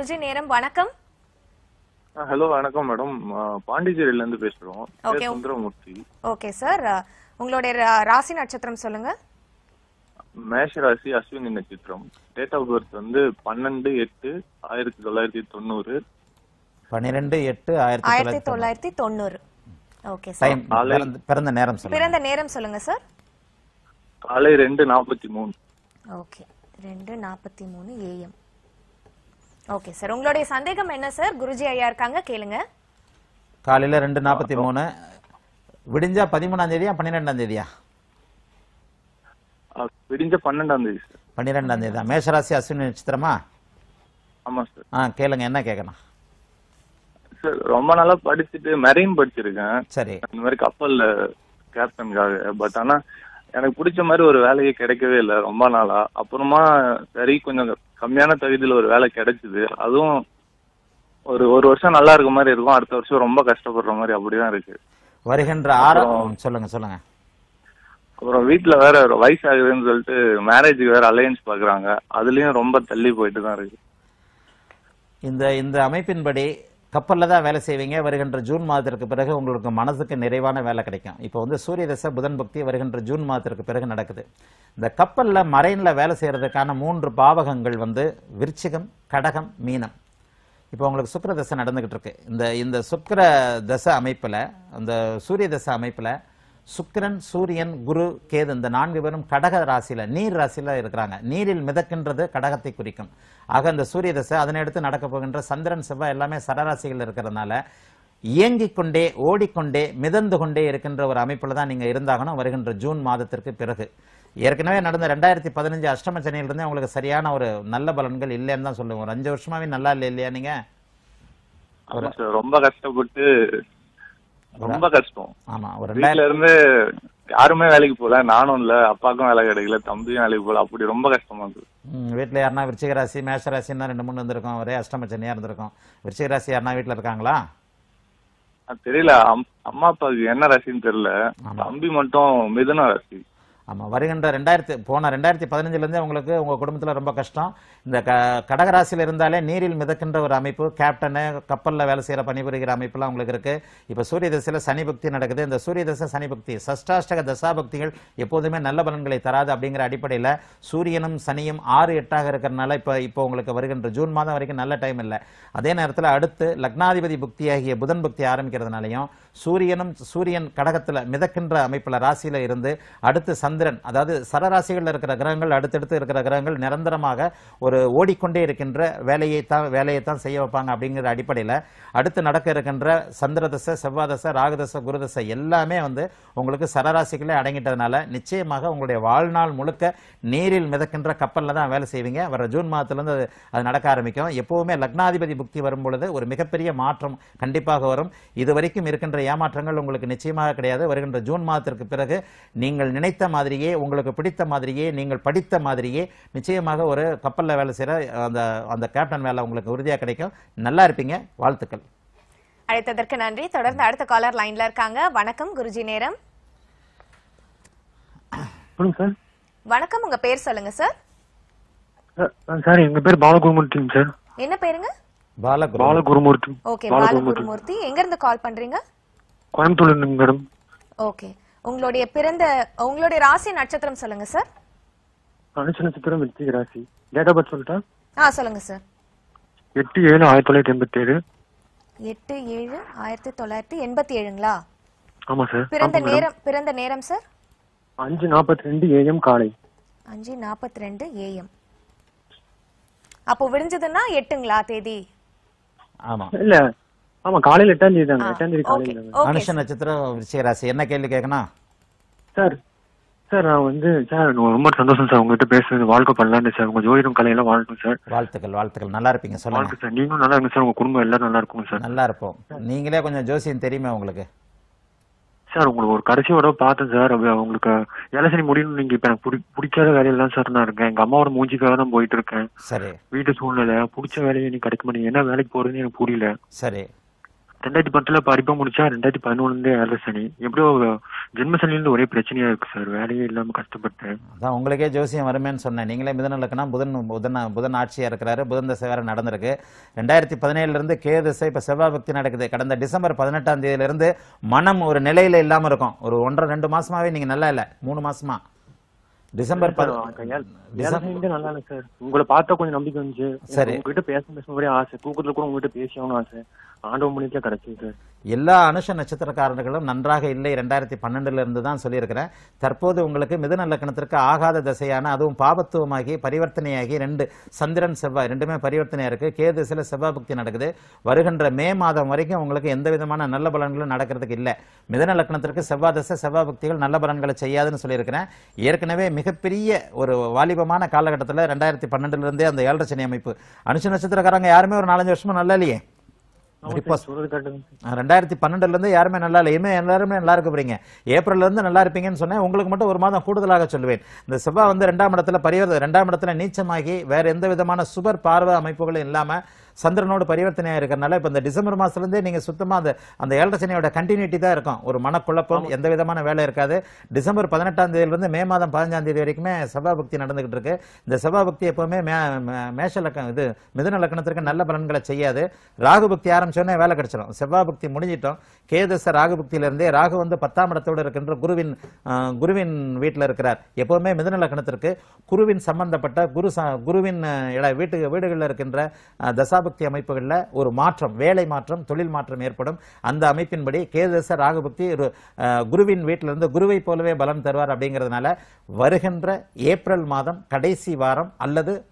குருஜி நேரம். வணக்கம். ஹலோ வணக்கம் மேடம். பாண்டிச்சேரியில இருந்து பேசுறோம். சுந்தரமூர்த்தி. Okay sir. உங்களுடைய ரா- ராசி நட்சத்திரம் சொல்லுங்க. மேஷ ராசி அஸ்வினி நட்சத்திரம். டேட் ஆஃப் பர்த் வந்து பன்னெண்டு எட்டு ஆயிரத்தி தொள்ளாயிரத்தி தொண்ணூறு. பன்னிரெண்டு எட்டு ஆயிரத்தி தொள்ளாயிரத்தி தொண்ணூறு. Okay sir. பிறந்த- நேரம் சொல்லுங்க. பிறந்த நேரம் சொல்லுங்க சார். காலை ரெண்டு நாற்பத்தி மூணு. ஓகே. ரெண்டு நாற்பத்தி மூணு ஏஎம் ஓகே சார் உங்களுடைய சந்தேகம் என்ன சார் குருஜி ஐயா இருக்காங்க கேளுங்க. காலையில ரெண்டு நாற்பத்தி மூணு விடிஞ்சா பதிமூணாம் தேதியா பன்னிரெண்டாம் தேதியா? விடிஞ்ச பன்னெண்டாம் தேதி சார் பன்னிரெண்டாம் தேதி தான் மேஷராசி அஸ்வினி நட்சத்திரமா? ஆமா சார் ஆ கேளுங்க என்ன கேட்கணும் சார் ரொம்ப நாளா படிச்சுட்டு மெரைன் படிச்சிருக்கேன். சரி. இந்த மாதிரி கப்பல்ல கேப்டனுக்காக பட் ஆனா எனக்கு பிடிச்ச மாதிரி ஒரு வேலையே கிடைக்கவே இல்லை ரொம்ப நாளா. அப்புறமா சரி கொஞ்சம் கம்மியான தகுதியில ஒரு வேலை கிடைச்சது. அதுவும் ஒரு ஒரு வருஷம் நல்லா இருக்க மாதிரி இருக்கும். அடுத்த வருஷம் ரொம்ப கஷ்டப்படுற மாதிரி அப்படிதான் இருக்கு. வருகின்ற ஆறாம் சொல்லுங்க சொல்லுங்க. அப்புறம் வீட்டுல வேற வயசாகுதுன்னு சொல்லிட்டு மேரேஜுக்கு வேற அலையன்ஸ் பாக்குறாங்க. அதுலயும் ரொம்ப தள்ளி போயிட்டு தான் இருக்கு. இந்த இந்த அமைப்பின்படி கப்பலில் தான் வேலை செய்வீங்க. வருகின்ற ஜூன் மாதத்திற்கு பிறகு உங்களுக்கு மனசுக்கு நிறைவான வேலை கிடைக்கும். இப்போ வந்து சூரிய தசை புதன் பக்தி வருகின்ற ஜூன் மாதத்திற்கு பிறகு நடக்குது. இந்த கப்பலில் மரைனில் வேலை செய்கிறதுக்கான மூன்று பாவகங்கள் வந்து விருச்சிகம் கடகம் மீனம். இப்போ உங்களுக்கு சுக்கர தசை நடந்துக்கிட்டு இருக்கு. இந்த இந்த சுக்கர தசை அமைப்பில் அந்த சூரிய தசை அமைப்பில் சுக்கிரன் சூரியன் குரு கேது இந்த நான்கு பேரும் கடக ராசியில நீர் ராசியில இருக்கிறாங்க. நீரில் மிதக்கின்றது கடகத்தை குறிக்கும். ஆக இந்த சூரிய தசை அதனை எடுத்து நடக்க போகின்ற சந்திரன் செவ்வாய் எல்லாமே சரராசிகள் இருக்கிறதுனால இயங்கிக் கொண்டே ஓடிக்கொண்டே மிதந்து கொண்டே இருக்கின்ற ஒரு அமைப்புல தான் நீங்க இருந்தாகணும் வருகின்ற ஜூன் மாதத்திற்கு பிறகு. ஏற்கனவே நடந்த ரெண்டாயிரத்தி பதினஞ்சு அஷ்டம சனியிலிருந்தே உங்களுக்கு சரியான ஒரு நல்ல பலன்கள் இல்லைன்னு தான் சொல்லுவோம். ஒரு அஞ்சு வருஷமாவே நல்லா இல்லை இல்லையா நீங்க? ரொம்ப கஷ்டப்பட்டு ரொம்ப கஷ்டம். ஆமா ஒரு வீட்ல இருந்து யாருமே வேலைக்கு போல நானும் இல்ல அப்பாவுக்கும் வேலை கிடைக்கல தம்பியும் வேலைக்கு போல அப்படி ரொம்ப கஷ்டமா இருக்கு ம், வீட்ல யாருன்னா விருச்சிக ராசி மேஷ ராசின்னா ரெண்டு மூணு இருந்திருக்கும் ஒரே அஷ்டம சனியா இருந்திருக்கும். விருச்சிக ராசி யாருன்னா வீட்ல இருக்காங்களா? தெரியல அம்- அம்மா அப்பாவுக்கு என்ன ராசின்னு தெரியல. தம்பி மட்டும் மிதுன ராசி. ஆமாம் வருகின்ற ரெண்டாயிரத்தி போன ரெண்டாயிரத்தி பதினஞ்சுலேருந்தே உங்களுக்கு உங்கள் குடும்பத்தில் ரொம்ப கஷ்டம். இந்த க கடகராசியில் இருந்தாலே நீரில் மிதக்கின்ற ஒரு அமைப்பு கேப்டனு கப்பலில் வேலை செய்கிற பணிபுரிகிற அமைப்புலாம் உங்களுக்கு இருக்குது இப்போ சூரிய தசையில் சனி பக்தி நடக்குது. இந்த சூரிய தசை சனி பக்தி சஷ்டாஷ்டக தசா பக்திகள் எப்போதுமே நல்ல பலன்களை தராது அப்படிங்கிற அடிப்படையில் சூரியனும் சனியும் ஆறு எட்டாக இருக்கிறனால இப்போ இப்போ உங்களுக்கு வருகின்ற ஜூன் மாதம் வரைக்கும் நல்ல டைம் இல்லை. அதே நேரத்தில் அடுத்து லக்னாதிபதி புக்தியாகிய புதன் பக்தி ஆரம்பிக்கிறதுனாலையும் சூரியனும் சூரியன் கடகத்தில் மிதக்கின்ற அமைப்பில் ராசியில் இருந்து அடுத்து சந்திரன் அதாவது சரராசிகளில் இருக்கிற கிரகங்கள் அடுத்தடுத்து இருக்கிற கிரகங்கள் நிரந்தரமாக ஒரு ஓடிக்கொண்டே இருக்கின்ற வேலையை தான் வேலையை தான் செய்ய வைப்பாங்க அப்படிங்கிற அடிப்படையில் அடுத்து நடக்க இருக்கின்ற சந்திரதசை செவ்வாதசை ராகதசை குருதசை எல்லாமே வந்து உங்களுக்கு சரராசிகளே அடங்கிட்டதுனால நிச்சயமாக உங்களுடைய வாழ்நாள் முழுக்க நீரில் மிதக்கின்ற கப்பலில் தான் வேலை செய்வீங்க. வர ஜூன் மாதத்துலேருந்து அது அது நடக்க ஆரம்பிக்கும். எப்போவுமே லக்னாதிபதி புக்தி வரும் பொழுது ஒரு மிகப்பெரிய மாற்றம் கண்டிப்பாக வரும். இது வரைக்கும் இருக்கின்ற ஏமாற்றங்கள் உங்களுக்கு நிச்சயமாக கிடையாது. வருகின்ற ஜூன் மாதத்திற்கு பிறகு நீங்கள் நினைத்த மாதிரியே உங்களுக்கு பிடித்த மாதிரியே நீங்கள் படித்த மாதிரியே நிச்சயமாக ஒரு கப்பல்ல வேலை செய்யற அந்த அந்த கேப்டன் வேலை உங்களுக்கு உறுதியா கிடைக்கும். நல்லா இருப்பீங்க. வாழ்த்துக்கள். அழைத்ததற்கு நன்றி. தொடர்ந்து அடுத்த காலர் லைன்ல இருக்காங்க. வணக்கம். குருஜி நேரம். வணக்கம். உங்க பேர் சொல்லுங்க சார். சார் சார் எங்க பேர் பாலகுருமூர்த்திங்க சார். என்ன பேருங்க? பாலகுரு பாலகுருமூர்த்தி. ஓகே. பாலகுருமூர்த்தி. பாலகுருமூர்த்தி. எங்க இருந்து கால் பண்றீங்க? கோயம்புத்தூர்ல மேடம். ஓகே. உங்களுடைய பிறந்த உங்களுடைய ராசி நட்சத்திரம் சொல்லுங்க சார் அனுஷ நட்சத்திரம் விருச்சிக ராசி. டேட் ஆஃப் பர்த் சொல்லிட்டா? ஆ சொல்லுங்க சார் எட்டு ஏழு ஆயிரத்தி தொள்ளாயிரத்தி எண்பத்தி ஏழு எட்டு ஏழு ஆயிரத்தி தொள்ளாயிரத்தி எண்பத்தி ஏழுங்களா ஆமா சார் பிறந்த நேரம் பிறந்த நேரம் சார் அஞ்சு நாற்பத்தி ரெண்டு ஏஎம் காலை. அஞ்சு நாற்பத்தி ரெண்டு ஏஎம் அப்போ விடிஞ்சதுன்னா எட்டுங்களா தேதி? ஆமா. இல்ல. ஆமா காலையில எட்டாம் தேதி தாங்க. எட்டாம் தேதி காலையில மனுஷ நட்சத்திரம் விருச்சிக ராசி என்ன கேள்வி கேட்கணும்? சார் சார் நான் வந்து சார் ரொம்ப சந்தோஷம் சார் உங்ககிட்ட பேசுறது. வாழ்க்கை பண்ணலான்னு சார். உங்க ஜோதிடம் கலையெல்லாம் வாழட்டும் சார். வாழ்த்துக்கள் வாழ்த்துக்கள். நல்லா இருப்பீங்க சொல்லுங்க. வாழ்க்கை சார் நீங்களும் நல்லா இருங்க சார். உங்க குடும்பம் எல்லாரும் நல்லா இருக்கும் சார். நல்லா இருப்போம். நீங்களே கொஞ்சம் ஜோசியம் தெரியுமே உங்களுக்கு? சார் உங்களுக்கு ஒரு கடைசி உடவை பார்த்தேன் சார். அப்ப உங்களுக்கு எலசனி முடியணும் நீங்க இப்ப எனக்கு பிடி- பிடிக்காத வேலையில தான் சார் நான் இருக்கேன். எங்க அம்மாவோட மூஞ்சிக்காக தான் போயிட்டு இருக்கேன். சரி. வீட்டு சூழ்நிலை பிடிச்ச வேலையை நீ கிடைக்க மாட்டேங்குது. என்ன வேலைக்கு போறதுன்னு எனக்கு புரியல. சரி. ரெண்டாயிரத்தி பத்துல படிப்பா முடிச்சா ரெண்டாயிரத்தி பதினொன்னுல ஏழரை சனி. எப்படியோ ஜென்ம சனியிலிருந்து ஒரே பிரச்சனையா இருக்கு சார். வேலையே இல்லாம கஷ்டப்பட்டேன் அதான் உங்களுக்கே ஜோசியம் வருமேன்னு சொன்னேன். நீங்களே மிதன லக்கணம் புதன் புதன் புதன் ஆட்சியா இருக்கிறாரு. புதன் தசை வேற நடந்திருக்கு. ரெண்டாயிரத்தி பதினேழுல இருந்து கே திசை இப்ப செவ்வாய் பக்தி நடக்குது. கடந்த டிசம்பர் பதினெட்டாம் தேதியில இருந்து மனம் ஒரு நிலையில இல்லாம இருக்கும். ஒரு ஒன்றரை ரெண்டு மாசமாவே நீங்க நல்லா இல்ல. மூணு மாசமா. டிசம்பர் நல்லா இல்லை சார். உங்களை பார்த்தா கொஞ்சம் நம்பிக்கை வந்துச்சு. சரி. உங்ககிட்ட பேச பேச ஒரே ஆசை. தூக்கத்துல கூட உங்ககிட்ட பேசியாகணும் ஆசை. ஆண்டவன் கிடைச்சது சார். எல்லா அனுஷ நட்சத்திரக்காரர்களும் நன்றாக இல்லை ரெண்டாயிரத்தி பன்னெண்டுல இருந்து தான் சொல்லியிருக்கிறேன். தற்போது உங்களுக்கு மிதுன லக்னத்திற்கு ஆகாத திசையான அதுவும் பாபத்துவமாகி பரிவர்த்தனையாகி ரெண்டு சந்திரன் செவ்வாய் ரெண்டுமே பரிவர்த்தனையா இருக்கு. கே திசையில செவ்வாய் பக்தி நடக்குது. வருகின்ற மே மாதம் வரைக்கும் உங்களுக்கு எந்த விதமான நல்ல பலன்களும் நடக்கிறதுக்கு இல்லை. மிதன லக்னத்திற்கு செவ்வாய் தசை செவ்வாய் பக்திகள் நல்ல பலன்களை செய்யாதுன்னு சொல்லியிருக்கிறேன். ஏற்கனவே மிகப்பெரிய ஒரு வாலிபமான காலகட்டத்தில் ரெண்டாயிரத்தி பன்னெண்டுல இருந்தே அந்த ஏழரை சனி அமைப்பு. அனுஷ நட்சத்திரக்காரங்க யாருமே ஒரு நாலஞ்சு வருஷமா நல்லா இல்லையே. ரெண்டாயிரத்தி பன்னெண்டுல இருந்து யாருமே நல்லா இல்லை. இனிமே எல்லாருமே நல்லா இருக்க போறீங்க. ஏப்ரல்ல இருந்து நல்லா இருப்பீங்கன்னு சொன்னேன். உங்களுக்கு மட்டும் ஒரு மாதம் கூடுதலாக சொல்லுவேன். இந்த செவ்வாய் வந்து ரெண்டாம் இடத்துல பரிவர்த்த ரெண்டாம் இடத்துல நீச்சமாகி வேற எந்த விதமான சுபர் பார்வை அமைப்புகளும் இல்லாம சந்திரனோடு பரிவர்த்தனையா இருக்கிறனால இப்ப இந்த டிசம்பர் மாசத்துல இருந்தே நீங்க சுத்தமா அந்த அந்த ஏழரை சனியோட கண்டினியூட்டி தான் இருக்கும். ஒரு மனக்குழப்பம் எந்த விதமான வேலை இருக்காது. டிசம்பர் பதினெட்டாம் தேதியில இருந்து மே மாதம் பதினஞ்சாம் தேதி வரைக்குமே செவ்வாய் பக்தி நடந்துகிட்டு இருக்கு. இந்த செவ்வாய் பக்தி எப்பவுமே மே- மேஷ லக்கணம் இது மிதுன லக்கணத்திற்கு நல்ல பலன்களை செய்யாது. ராகு பக்தி ஆரம்பிச்சோடனே வேலை கிடைச்சிடும் செவ்வாய் பக்தி முடிஞ்சிட்டோம். கேதச ராகு ராகு வந்து பத்தாம் இடத்தோடு இருக்கின்ற குருவின் குருவின் வீட்டில் இருக்கிறார். எப்போதுமே மிதுநலக்கணத்திற்கு குருவின் சம்பந்தப்பட்ட குரு ச- குருவின் இட வீட்டு வீடுகளில் இருக்கின்ற தசாபக்தி அமைப்புகளில் ஒரு மாற்றம் வேலை மாற்றம் தொழில் மாற்றம் ஏற்படும். அந்த அமைப்பின்படி கேதச ராகுபக்தி ஒரு குருவின் வீட்டிலிருந்து குருவை போலவே பலம் தருவார் அப்படிங்கிறதுனால வருகின்ற ஏப்ரல் மாதம் கடைசி வாரம் அல்லது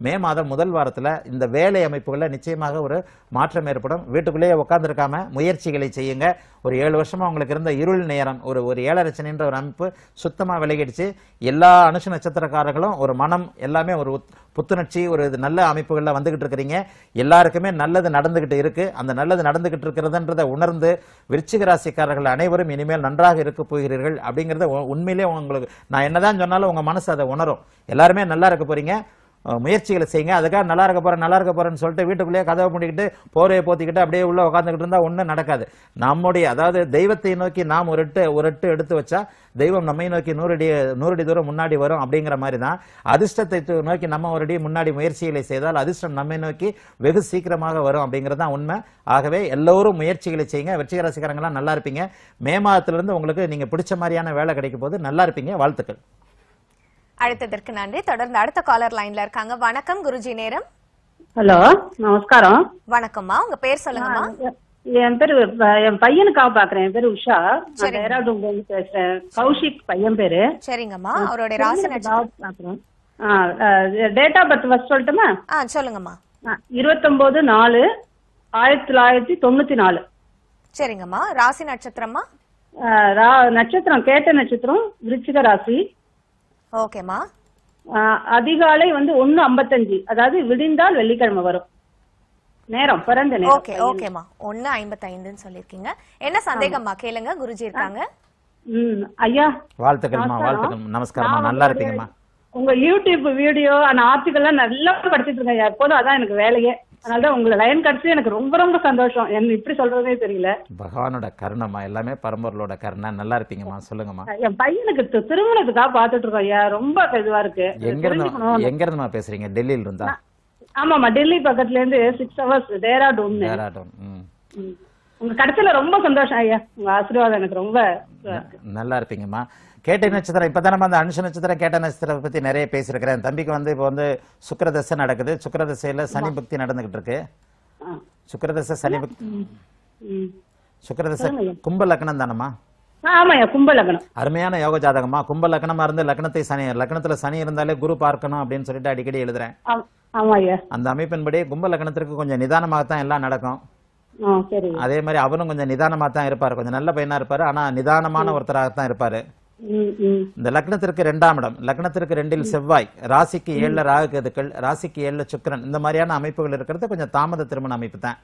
மே மாதம் முதல் வாரத்தில் இந்த வேலை அமைப்புகளில் நிச்சயமாக ஒரு மாற்றம் ஏற்படும். வீட்டுக்குள்ளேயே உட்காந்துருக்காம முயற்சிகளை செய்யுங்க. ஒரு ஏழு வருஷமாக உங்களுக்கு இருந்த இருள் நேரம் ஒரு ஒரு ஏழரச்சனைன்ற ஒரு அமைப்பு சுத்தமாக விலகிடுச்சு. எல்லா அனுஷ நட்சத்திரக்காரர்களும் ஒரு மனம் எல்லாமே ஒரு புத்துணர்ச்சி ஒரு இது நல்ல அமைப்புகளில் வந்துக்கிட்டு இருக்கிறீங்க. எல்லாருக்குமே நல்லது நடந்துக்கிட்டு இருக்குது அந்த நல்லது நடந்துக்கிட்டு இருக்கிறதுன்றதை உணர்ந்து விருச்சிக ராசிக்காரர்கள் அனைவரும் இனிமேல் நன்றாக இருக்க போகிறீர்கள் அப்படிங்கிறத உ- உண்மையிலே உங்களுக்கு நான் என்னதான் சொன்னாலும் உங்கள் மனசு அதை உணரும். எல்லாருமே நல்லா இருக்க போகிறீங்க முயற்சிகளை செய்யுங்க. அதுக்காக நல்லா இருக்க போறேன் நல்லா இருக்க போகிறேன்னு சொல்லிட்டு வீட்டுக்குள்ளேயே கதவை முடிக்கிட்டு போரையை போத்திக்கிட்டு அப்படியே உள்ள உட்காந்துக்கிட்டு இருந்தால் ஒன்றும் நடக்காது. நம்முடைய அதாவது தெய்வத்தை நோக்கி நாம் ஒரு எட்டு ஒரு எட்டு எடுத்து வச்சா தெய்வம் நம்மை நோக்கி நூறு அடி தூரம் முன்னாடி வரும் அப்படிங்கிற மாதிரி தான் அதிர்ஷ்டத்தை து- நோக்கி நம்ம ஒரு அடி முன்னாடி முயற்சிகளை செய்தால் அதிர்ஷ்டம் நம்மை நோக்கி வெகு சீக்கிரமாக வரும் அப்படிங்கிறது தான் உண்மை. ஆகவே எல்லோரும் முயற்சிகளை செய்யுங்க. வெற்றிகர ராசிக்காரங்களாம் நல்லா இருப்பீங்க. மே மாதத்திலிருந்து உங்களுக்கு நீங்கள் பிடிச்ச மாதிரியான வேலை கிடைக்கும் போது நல்லா இருப்பீங்க. வாழ்த்துக்கள். அழைத்ததற்கு நன்றி. தொடர்ந்து அடுத்த காலர் லைன்ல இருக்காங்க. வணக்கம் குருஜி நேரம். ஹலோ நமஸ்காரம். வணக்கம்மா. உங்க பேர் சொல்லுங்கம்மா. என் பேரு என் பையனுக்காக பாக்குறேன். என் பேரு உஷா. இருந்து பேசுறேன். கௌஷிக் பையன் பேரு. சரிங்கம்மா. அவருடைய ராசி பாக்குறேன். டேட் ஆஃப் பர்த் ஃபர்ஸ்ட் சொல்லட்டுமா? சொல்லுங்கம்மா. இருபத்தொன்பது நாலு ஆயிரத்தி தொள்ளாயிரத்தி தொண்ணூத்தி நாலு. சரிங்கம்மா. ராசி நட்சத்திரமா நட்சத்திரம் கேட்ட நட்சத்திரம் விருச்சிக ராசி. ஓகேம்மா. ஆ, அதிகாலை வந்து ஒண்ணு ஐம்பத்தஞ்சு. அதாவது விடிந்தால் வெள்ளிக்கிழமை வரும். நேரம் பிறந்த நேரம். ஓகே ஓகேம்மா. ஒன்னு ஐம்பத்தைந்துன்னு சொல்லிருக்கீங்க என்ன சந்தேகம்மா? கேளுங்க குருஜி இருக்காங்க. ம் ஐயா. வாழ்த்துக்கள்மா நமஸ்காரம். வாழ்த்துக்கள் நமஸ்காரம்மா நான் நல்லா இருப்பீங்கம்மா உங்க யூடியூப் வீடியோ அந்த ஆர்டிகல் எல்லாம் நல்லா படிச்சிட்டு இருக்கேன் எப்போதும் அதான் எனக்கு வேலையே. அதனாலதான் உங்களை லைன் கிடைச்சி எனக்கு ரொம்ப ரொம்ப சந்தோஷம். என்ன இப்படி சொல்றதே தெரியல. பகவானோட கருணைம்மா எல்லாமே பரம்பொருளோட கருணை. நல்லா இருப்பீங்கம்மா சொல்லுங்கம்மா. என் பையனுக்கு திருமணத்துக்காக பாத்துட்டு இருக்கோம் ஐயா. ரொம்ப இதுவா இருக்கு. எங்க இருந்து. எங்க இருந்துமா பேசுறீங்க? டெல்லியில இருந்தா? ஆமாமா டெல்லி பக்கத்துல இருந்து சிக்ஸ் ஹவர்ஸ் டேராடூன் டேராடூன். உங்க கடைசியில ரொம்ப சந்தோஷம் ஐயா. உங்க ஆசீர்வாதம் எனக்கு ரொம்ப நல்லா இருப்பீங்கம்மா. கேட்ட நட்சத்திரம் இப்பதானே அந்த அனுஷ நட்சத்திரம் கேட்ட நட்சத்திரத்தை பத்தி நிறைய பேசியிருக்கிறேன். தம்பிக்கு வந்து இப்போ வந்து சுக்கிரதசை நடக்குது. சுக்கிரதசையில சனி பக்தி நடந்துகிட்டு இருக்கு. சுக்கிரதசை சனி பக்தி. சுக்கிரதசை கும்ப லக்னம் தானம்மா? அருமையான யோக ஜாதகமா கும்ப லக்னமா இருந்து லக்னத்தை சனி லக்னத்துல சனி இருந்தாலே குரு பார்க்கணும் அப்படின்னு சொல்லிட்டு அடிக்கடி எழுதுறேன். அந்த அமைப்பின்படி கும்ப லக்னத்திற்கு கொஞ்சம் நிதானமாகத்தான் எல்லாம் நடக்கும். அதே மாதிரி அவரும் கொஞ்சம் நிதானமா தான் இருப்பாரு. கொஞ்சம் நல்ல பையனா இருப்பாரு. ஆனா நிதானமான ஒருத்தராக தான் இருப்பாரு. இந்த லக்னத்திற்கு ரெண்டாம் இடம். லக்னத்திற்கு ரெண்டில் செவ்வாய். ராசிக்கு ஏழுல ராகு கேதுக்கள் ராசிக்கு ஏழுல சுக்கிரன். இந்த மாதிரியான அமைப்புகள் இருக்கிறது. கொஞ்சம் தாமத திருமண அமைப்பு தான்.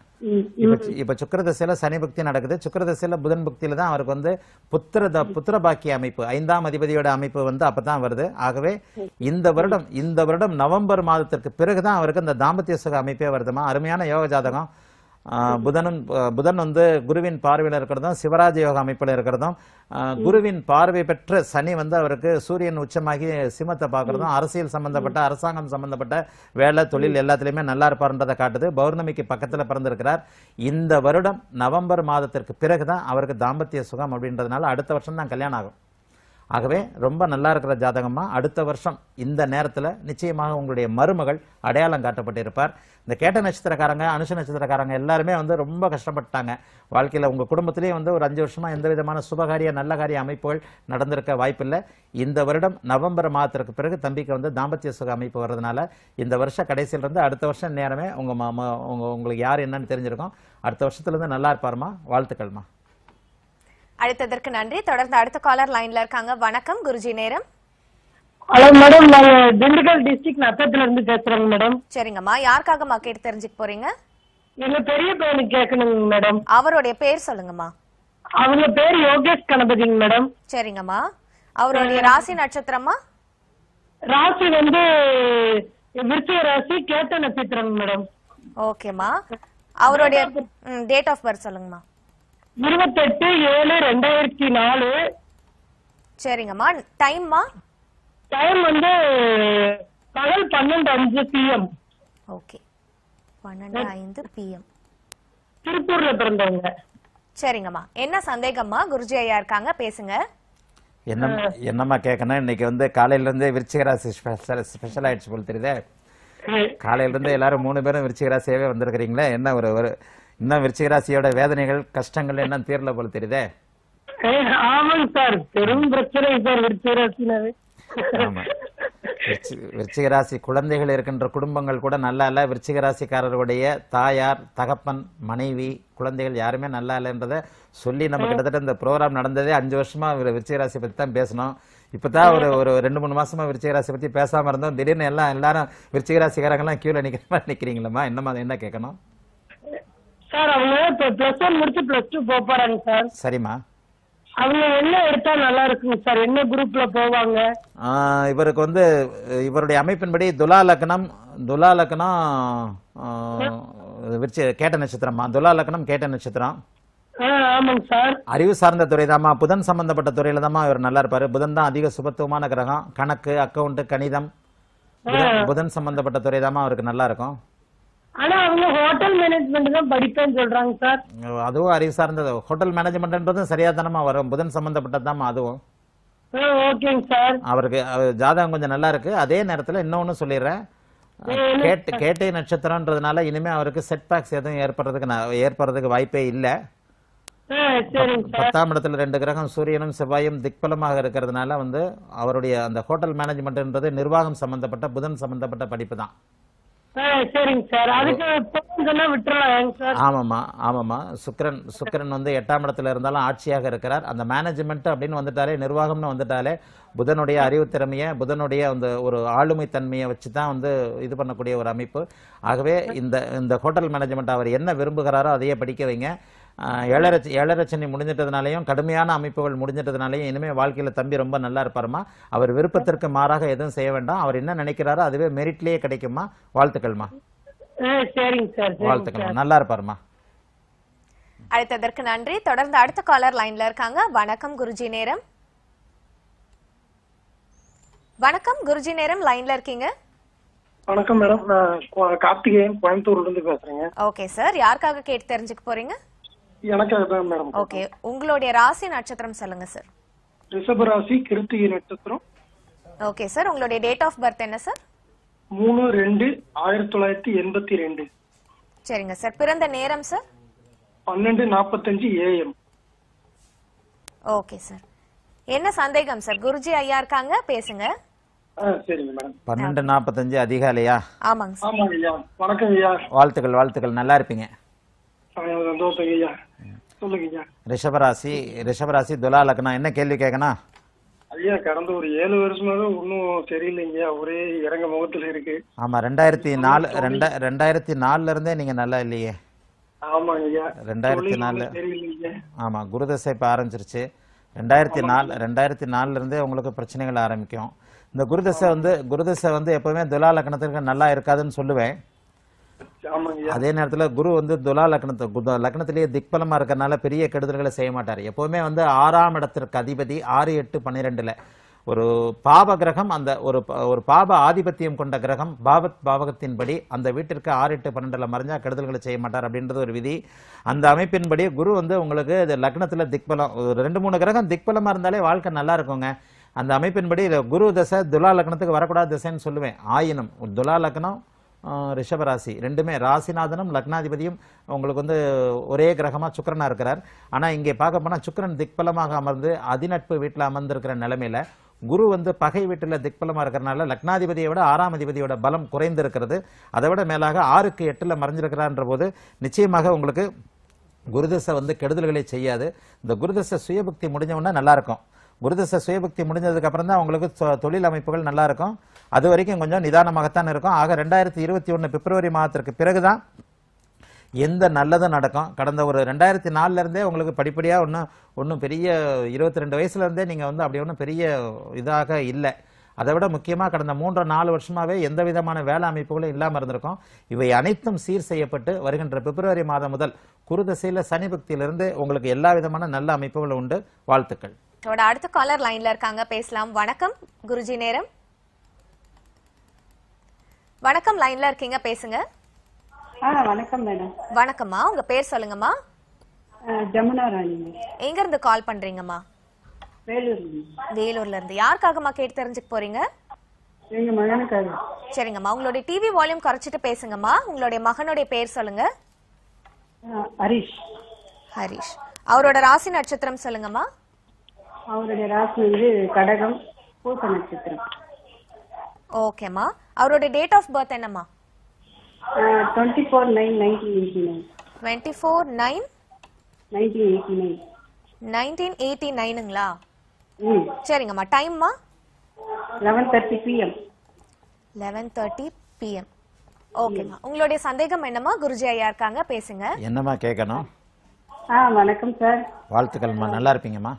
இப்ப சுக்கிரதசையில சனி பக்தி நடக்குது. சுக்கிரதசையில புதன் பக்தியில தான் அவருக்கு வந்து புத்திர புத்திர பாக்கிய அமைப்பு. ஐந்தாம் அதிபதியோட அமைப்பு வந்து அப்பதான் வருது. ஆகவே இந்த வருடம் இந்த வருடம் நவம்பர் மாதத்திற்கு பிறகுதான் அவருக்கு இந்த தாம்பத்திய சுக அமைப்பே வருதுமா? அருமையான யோக ஜாதகம் புதனும் புதன் வந்து குருவின் பார்வையில் இருக்கிறதும் சிவராஜ யோக அமைப்பில் இருக்கிறதும் குருவின் பார்வை பெற்ற சனி வந்து அவருக்கு சூரியன் உச்சமாகி சிம்மத்தை பார்க்கறதும் அரசியல் சம்பந்தப்பட்ட அரசாங்கம் சம்பந்தப்பட்ட வேலை தொழில் எல்லாத்துலயுமே நல்லா இருப்பாருன்றதை காட்டுது. பௌர்ணமிக்கு பக்கத்துல பிறந்திருக்கிறார். இந்த வருடம் நவம்பர் மாதத்திற்கு பிறகுதான் அவருக்கு தாம்பத்திய சுகம் அப்படின்றதுனால அடுத்த வருஷம் தான் கல்யாணம் ஆகும். ஆகவே ரொம்ப நல்லா இருக்கிற ஜாதகம்மா அடுத்த வருஷம் இந்த நேரத்தில் நிச்சயமாக உங்களுடைய மருமகள் அடையாளம் காட்டப்பட்டிருப்பார். இந்த கேட்ட நட்சத்திரக்காரங்க அனுஷ நட்சத்திரக்காரங்க எல்லாருமே வந்து ரொம்ப கஷ்டப்பட்டாங்க. வாழ்க்கையில் உங்கள் குடும்பத்திலேயே வந்து ஒரு அஞ்சு வருஷமாக எந்த விதமான சுபகாரிய நல்ல காரிய அமைப்புகள் நடந்திருக்க வாய்ப்பில்லை. இந்த வருடம் நவம்பர் மாதத்திற்கு பிறகு தம்பிக்கு வந்து தாம்பத்திய சுக அமைப்பு வர்றதுனால இந்த வருஷ கடைசியிலிருந்து அடுத்த வருஷம் நேரமே உங்கள் மாமா உங்கள் உங்களுக்கு யார் என்னன்னு தெரிஞ்சிருக்கோம். அடுத்த வருஷத்துலேருந்து நல்லா இருப்பாருமா? வாழ்த்துக்கள்மா. அழைத்ததற்கு நன்றி. தொடர்ந்து அடுத்த காலர் லைன்ல இருக்காங்க. வணக்கம் குருஜி நேரம். ஹலோ மேடம் நாங்க திண்டுக்கல் டிஸ்ட்ரிக்ட் நத்தத்துல இருந்து பேசுறோங்க மேடம் சரிங்கம்மா. யாருக்காகம்மா கேட்டு தெரிஞ்சுக்க போறீங்க? எங்க பெரிய பையனுக்கு கேட்கணுங்க மேடம் அவருடைய பேர் சொல்லுங்கம்மா. அவங்க பேர் யோகேஷ் கணபதிங்க மேடம் சரிங்கம்மா. அவருடைய ராசி நட்சத்திரமா ராசி வந்து விருச்சிக ராசி கேட்ட நட்சத்திரம் மேடம் ஓகேம்மா. அவருடைய டேட் ஆஃப் பர்த் சொல்லுங்கம்மா. இருபத்தெட்டு ஏழு ரெண்டாயிரத்தி நாலு. சரிங்கம்மா. டைம்மா? டைம் வந்து பகல் பன்னெண்டு அஞ்சு பிஎம் ஓகே. பன்னெண்டு ஐந்து பிஎம் திருப்பூர்ல பிறந்தவங்க. சரிங்கம்மா. என்ன சந்தேகம்மா? குருஜி ஐயா இருக்காங்க. பேசுங்க. என்ன என்னம்மா கேட்கணும் இன்னைக்கு வந்து காலையில இருந்தே விருச்சிக ராசி ஸ்பெஷல் ஸ்பெஷல் ஆயிடுச்சு போல தெரியுதே. காலையில இருந்து எல்லாரும் மூணு பேரும் விருச்சிக ராசியாவே வந்திருக்கிறீங்களே? என்ன ஒரு ஒரு இன்னும் விருச்சிக ராசியோட வேதனைகள் கஷ்டங்கள் என்ன தீரல போல தெரியுதே? ஆமாங்க சார். பெரும் பிரச்சனை சார் விருச்சிக ராசினாவே ஆமா. விருச்சி- விருச்சிக ராசி குழந்தைகள் இருக்கின்ற குடும்பங்கள் கூட நல்லா இல்ல. விருச்சிக ராசிக்காரருடைய தாயார் தகப்பன் மனைவி குழந்தைகள் யாருமே நல்லா இல்லைன்றத சொல்லி நம்ம கிட்டத்தட்ட இந்த ப்ரோக்ராம் நடந்ததே அஞ்சு வருஷமா விரு- விருச்சிக ராசி பத்தி தான் பேசணும். இப்பதான் ஒரு ஒரு ரெண்டு மூணு மாசமா விருச்சிக ராசி பத்தி பேசாம இருந்தோம். திடீர்னு எல்லாம் எல்லாரும் விருச்சிக ராசிக்காரங்க எல்லாம் கியூல நிக்கிற மாதிரி நிக்கிறீங்களா என்னமா என்ன கேட்கணும்? சார் அவங்க இப்ப பிளஸ் ஒன் முடிச்சு பிளஸ் டூ போக போறாங்க சார். சரிம்மா. அவங்க என்ன எடுத்தா நல்லா இருக்குங்க சார்? என்ன குரூப்ல போவாங்க? இவருக்கு வந்து இவருடைய அமைப்பின்படி துலா லக்னம் துலா லக்னம் கேட்ட நட்சத்திரமா துலா லக்னம் கேட்ட நட்சத்திரம். ஆமாங்க சார். அறிவு சார்ந்த துறை தாமா புதன் சம்பந்தப்பட்ட துறையில தாமா இவர் நல்லா இருப்பாரு. புதன் தான் அதிக சுபத்துவமான கிரகம். கணக்கு அக்கவுண்ட் கணிதம். புதன் புதன் சம்பந்தப்பட்ட துறை தாமா அவருக்கு நல்லா இருக்கும். ஆனா அவங்க ஹோட்டல் மேனேஜ்மெண்ட் தான் படிப்பேன்னு சொல்றாங்க சார் அதுவும் அறிவு சார்ந்தது. ஹோட்டல் மேனேஜ்மெண்ட்ன்றதும் சரியா தானமா வரும். புதன் சம்பந்தப்பட்டதுதாம்மா அதுவும். ஓகேங்க சார் அவருக்கு அவர் ஜாதகம் கொஞ்சம் நல்லா இருக்கு. அதே நேரத்துல இன்னொன்னு சொல்லிடுறேன். கேட்டு கேட்டை நட்சத்திரம்ன்றதுனால இனிமே அவருக்கு செட் பேக்ஸ் எதுவும் ஏற்படுறதுக்கு ஏற்படுறதுக்கு வாய்ப்பே இல்லை. பத்தாம் இடத்துல ரெண்டு கிரகம் சூரியனும் செவ்வாயும் திக்பலமாக இருக்கிறதுனால வந்து அவருடைய அந்த ஹோட்டல் மேனேஜ்மெண்ட்ன்றது நிர்வாகம் சம்பந்தப்பட்ட புதன் சம்பந்தப்பட்ட படிப்பு தான். சரிங்க சார். அதுக்கு போகுதுன்னா விட்டுறலாம் சார். ஆமாம்மா ஆமாம்மா. சுக்கிரன் சுக்கிரன் வந்து எட்டாம் இடத்துல இருந்தாலும் ஆட்சியாக இருக்கிறார். அந்த மேனேஜ்மெண்ட் அப்படின்னு வந்துட்டாலே நிர்வாகம்னு வந்துட்டாலே புதனுடைய அறிவு திறமையை புதனுடைய அந்த ஒரு ஆளுமை தன்மையை வச்சு தான் வந்து இது பண்ணக்கூடிய ஒரு அமைப்பு. ஆகவே இந்த இந்த ஹோட்டல் மேனேஜ்மெண்ட் அவர் என்ன விரும்புகிறாரோ அதையே படிக்க வைங்க. ஆஹ் ஏழரை ஏழரை சனி முடிஞ்சிட்டதுனாலையும் கடுமையான அமைப்புகள் முடிஞ்சிட்டதுனாலையும் இனிமே வாழ்க்கையில தம்பி ரொம்ப நல்லா இருப்பாருமா? அவர் விருப்பத்திற்கு மாறாக எதுவும் செய்ய வேண்டாம். அவர் என்ன நினைக்கிறாரோ அதுவே மெரிட்லயே கிடைக்குமா? வாழ்த்துக்கள்மா. சரிங்க சார் வாழ்த்துக்கள்மா. நல்லா இருப்பாருமா. அழைத்ததற்கு நன்றி. தொடர்ந்து அடுத்த காலர் லைன்ல இருக்காங்க. வணக்கம் குருஜி நேரம். வணக்கம் குருஜி நேரம் லைன்ல இருக்கீங்க? வணக்கம் மேடம். நான் கார்த்திகேயன் கோயம்புத்தூர்ல இருந்து பேசுறேங்க. Okay sir. யாருக்காக கேட்டு தெரிஞ்சுக்க போறீங்க? எனக்கு அதுதான் மேடம் ஓகே உங்களுடைய ராசி நட்சத்திரம் சொல்லுங்க சார் ரிஷபராசி கிருத்திகை நட்சத்திரம். ஓகே சார் உங்களுடைய டேட் ஆஃப் பர்த் என்ன சார் மூணு ரெண்டு ஆயிரத்தி தொள்ளாயிரத்தி எண்பத்தி ரெண்டு. சரிங்க சார் பிறந்த நேரம் சார் பன்னெண்டு நாற்பத்தஞ்சு ஏஎம் ஓகே சார் என்ன சந்தேகம் சார் குருஜி ஐயா இருக்காங்க பேசுங்க. ஆ சரிங்க மேடம். பன்னெண்டு நாற்பத்தஞ்சு அதிகாலையா? ஆமாங்க சார் வணக்கம் ஐயா. வாழ்த்துக்கள் வாழ்த்துக்கள். நல்லா இருப்பீங்க. சந்தோஷங்க ஐயா சொல்லுங்க ஐயா. ரிஷபராசி ரிஷபராசி துலா லக்னம் என்ன கேள்வி கேட்கணும் ஐயா கடந்த ஒரு ஏழு வருஷமாவே ஒன்றும் சரியில்லைங்க. ஒரே இறங்க முகத்துல இருக்கு. ஆமா ரெண்டாயிரத்தி நாலு ரெண்டா ரெண்டாயிரத்தி நாலுல இருந்தே நீங்க நல்லா இல்லையே. ஆமாங்க ஐயா. ரெண்டாயிரத்தி நாலு. ஆமா குருதசை இப்போ ஆரம்பிச்சிருச்சு. ரெண்டாயிரத்தி நாலு ரெண்டாயிரத்தி நாலுல இருந்தே உங்களுக்கு பிரச்சனைகள் ஆரம்பிக்கும். இந்த குருதசை வந்து குருதசை வந்து எப்பவுமே துலா லக்னத்திற்கு நல்லா இருக்காதுன்னு சொல்லுவேன். அதே நேரத்துல குரு வந்து துலா லக்னத்து லக்னத்திலேயே திக்பலமா இருக்கறனால பெரிய கெடுதல்களை செய்ய மாட்டார். எப்பவுமே வந்து ஆறாம் இடத்திற்கு அதிபதி ஆறு எட்டு பன்னிரெண்டுல. ஒரு பாப கிரகம் அந்த ஒரு ஒரு பாப ஆதிபத்தியம் கொண்ட கிரகம் பாவத் பாவகத்தின்படி அந்த வீட்டிற்கு ஆறு எட்டு பன்னெண்டுல மறைஞ்சா கெடுதல்களை செய்ய மாட்டார் அப்படின்றது ஒரு விதி. அந்த அமைப்பின்படி குரு வந்து உங்களுக்கு இது லக்னத்துல திக்பலம் ரெண்டு மூணு கிரகம் திக்பலமா இருந்தாலே வாழ்க்கை நல்லா இருக்குங்க. அந்த அமைப்பின்படி குரு தசை துலா லக்னத்துக்கு வரக்கூடாத திசைன்னு சொல்லுவேன். ஆயினம் துலா லக்னம் ரிஷபராசி. ரெண்டுமே ராசிநாதனும் லக்னாதிபதியும் உங்களுக்கு வந்து ஒரே கிரகமாக சுக்கரனாக இருக்கிறார். ஆனால் இங்கே பார்க்க போனால் சுக்கரன் திக்பலமாக அமர்ந்து அதிநட்பு வீட்டில் அமர்ந்திருக்கிற நிலைமையில குரு வந்து பகை வீட்டில் திக்பலமாக இருக்கிறனால லக்னாதிபதியை விட ஆறாம் அதிபதியோட பலம் குறைந்திருக்கிறது. அதை விட மேலாக ஆறுக்கு எட்டில் மறைஞ்சிருக்கிறான்ற போது நிச்சயமாக உங்களுக்கு குருதசை வந்து கெடுதல்களை செய்யாது. இந்த குருதசை சுயபக்தி முடிஞ்ச நல்லாயிருக்கும் குருதசை சுயபக்தி முடிஞ்சதுக்கு அப்புறம் தான் உங்களுக்கு தொழில் அமைப்புகள் நல்லா இருக்கும் அது வரைக்கும் கொஞ்சம் நிதானமாகத்தான் இருக்கும். ஆக ரெண்டாயிரத்தி இருபத்தி ஒன்று பிப்ரவரி மாதத்திற்கு பிறகுதான் எந்த நல்லதும் நடக்கும். கடந்த ஒரு ரெண்டாயிரத்தி நாலுல இருந்தே உங்களுக்கு படிப்படியாக ஒன்றும் ஒன்றும் பெரிய இருபத்தி ரெண்டு வயசுல இருந்தே நீங்க வந்து அப்படி ஒன்றும் பெரிய இதாக இல்லை. அதை விட முக்கியமாக கடந்த மூன்று நாலு வருஷமாகவே எந்த விதமான வேலை அமைப்புகளும் இல்லாமல் இருந்திருக்கும். இவை அனைத்தும் சீர் செய்யப்பட்டு வருகின்ற பிப்ரவரி மாதம் முதல் குருதசையில் சனி பக்தியிலிருந்து உங்களுக்கு எல்லா விதமான நல்ல அமைப்புகளும் உண்டு. வாழ்த்துக்கள். இதோட அடுத்த காலர் லைன்ல இருக்காங்க. பேசலாம். வணக்கம். குருஜி நேரம். வணக்கம் லைன்ல இருக்கீங்க. பேசுங்க. வணக்கம் மேடம் வணக்கம்மா. உங்க பேர் சொல்லுங்கம்மா. ஜமுனா ராணி எங்க இருந்து கால் பண்றீங்கம்மா? வேலூர் வேலூர்ல இருந்து. யாருக்காகம்மா கேட்டு தெரிஞ்சுக்க போறீங்க? சரிங்கம்மா. உங்களுடைய டிவி வால்யூம் குறைச்சிட்டு பேசுங்கம்மா. உங்களுடைய மகனுடைய பேர் சொல்லுங்க. ஹரிஷ். ஹரிஷ். அவரோட ராசி நட்சத்திரம் சொல்லுங்கம்மா. அவருடைய ராசி வந்து கடகம் பூச நட்சத்திரம். ஓகேம்மா. அவரோட டேட் ஆஃப் பர்த் என்னம்மா? Twenty four nine nineteen eighty nine twenty four nine nineteen eighty nine nineteen eighty நைனுங்களா ம் சரிங்கம்மா டைம்மா eleven thirty PM eleven thirty PM ஓகேம்மா. உங்களுடைய சந்தேகம் என்னம்மா? குருஜி ஐயா இருக்காங்க பேசுங்க. என்னம்மா கேட்கணும் ஆ வணக்கம் சார். வாழ்த்துக்கள்மா. நல்லா இருப்பீங்கம்மா.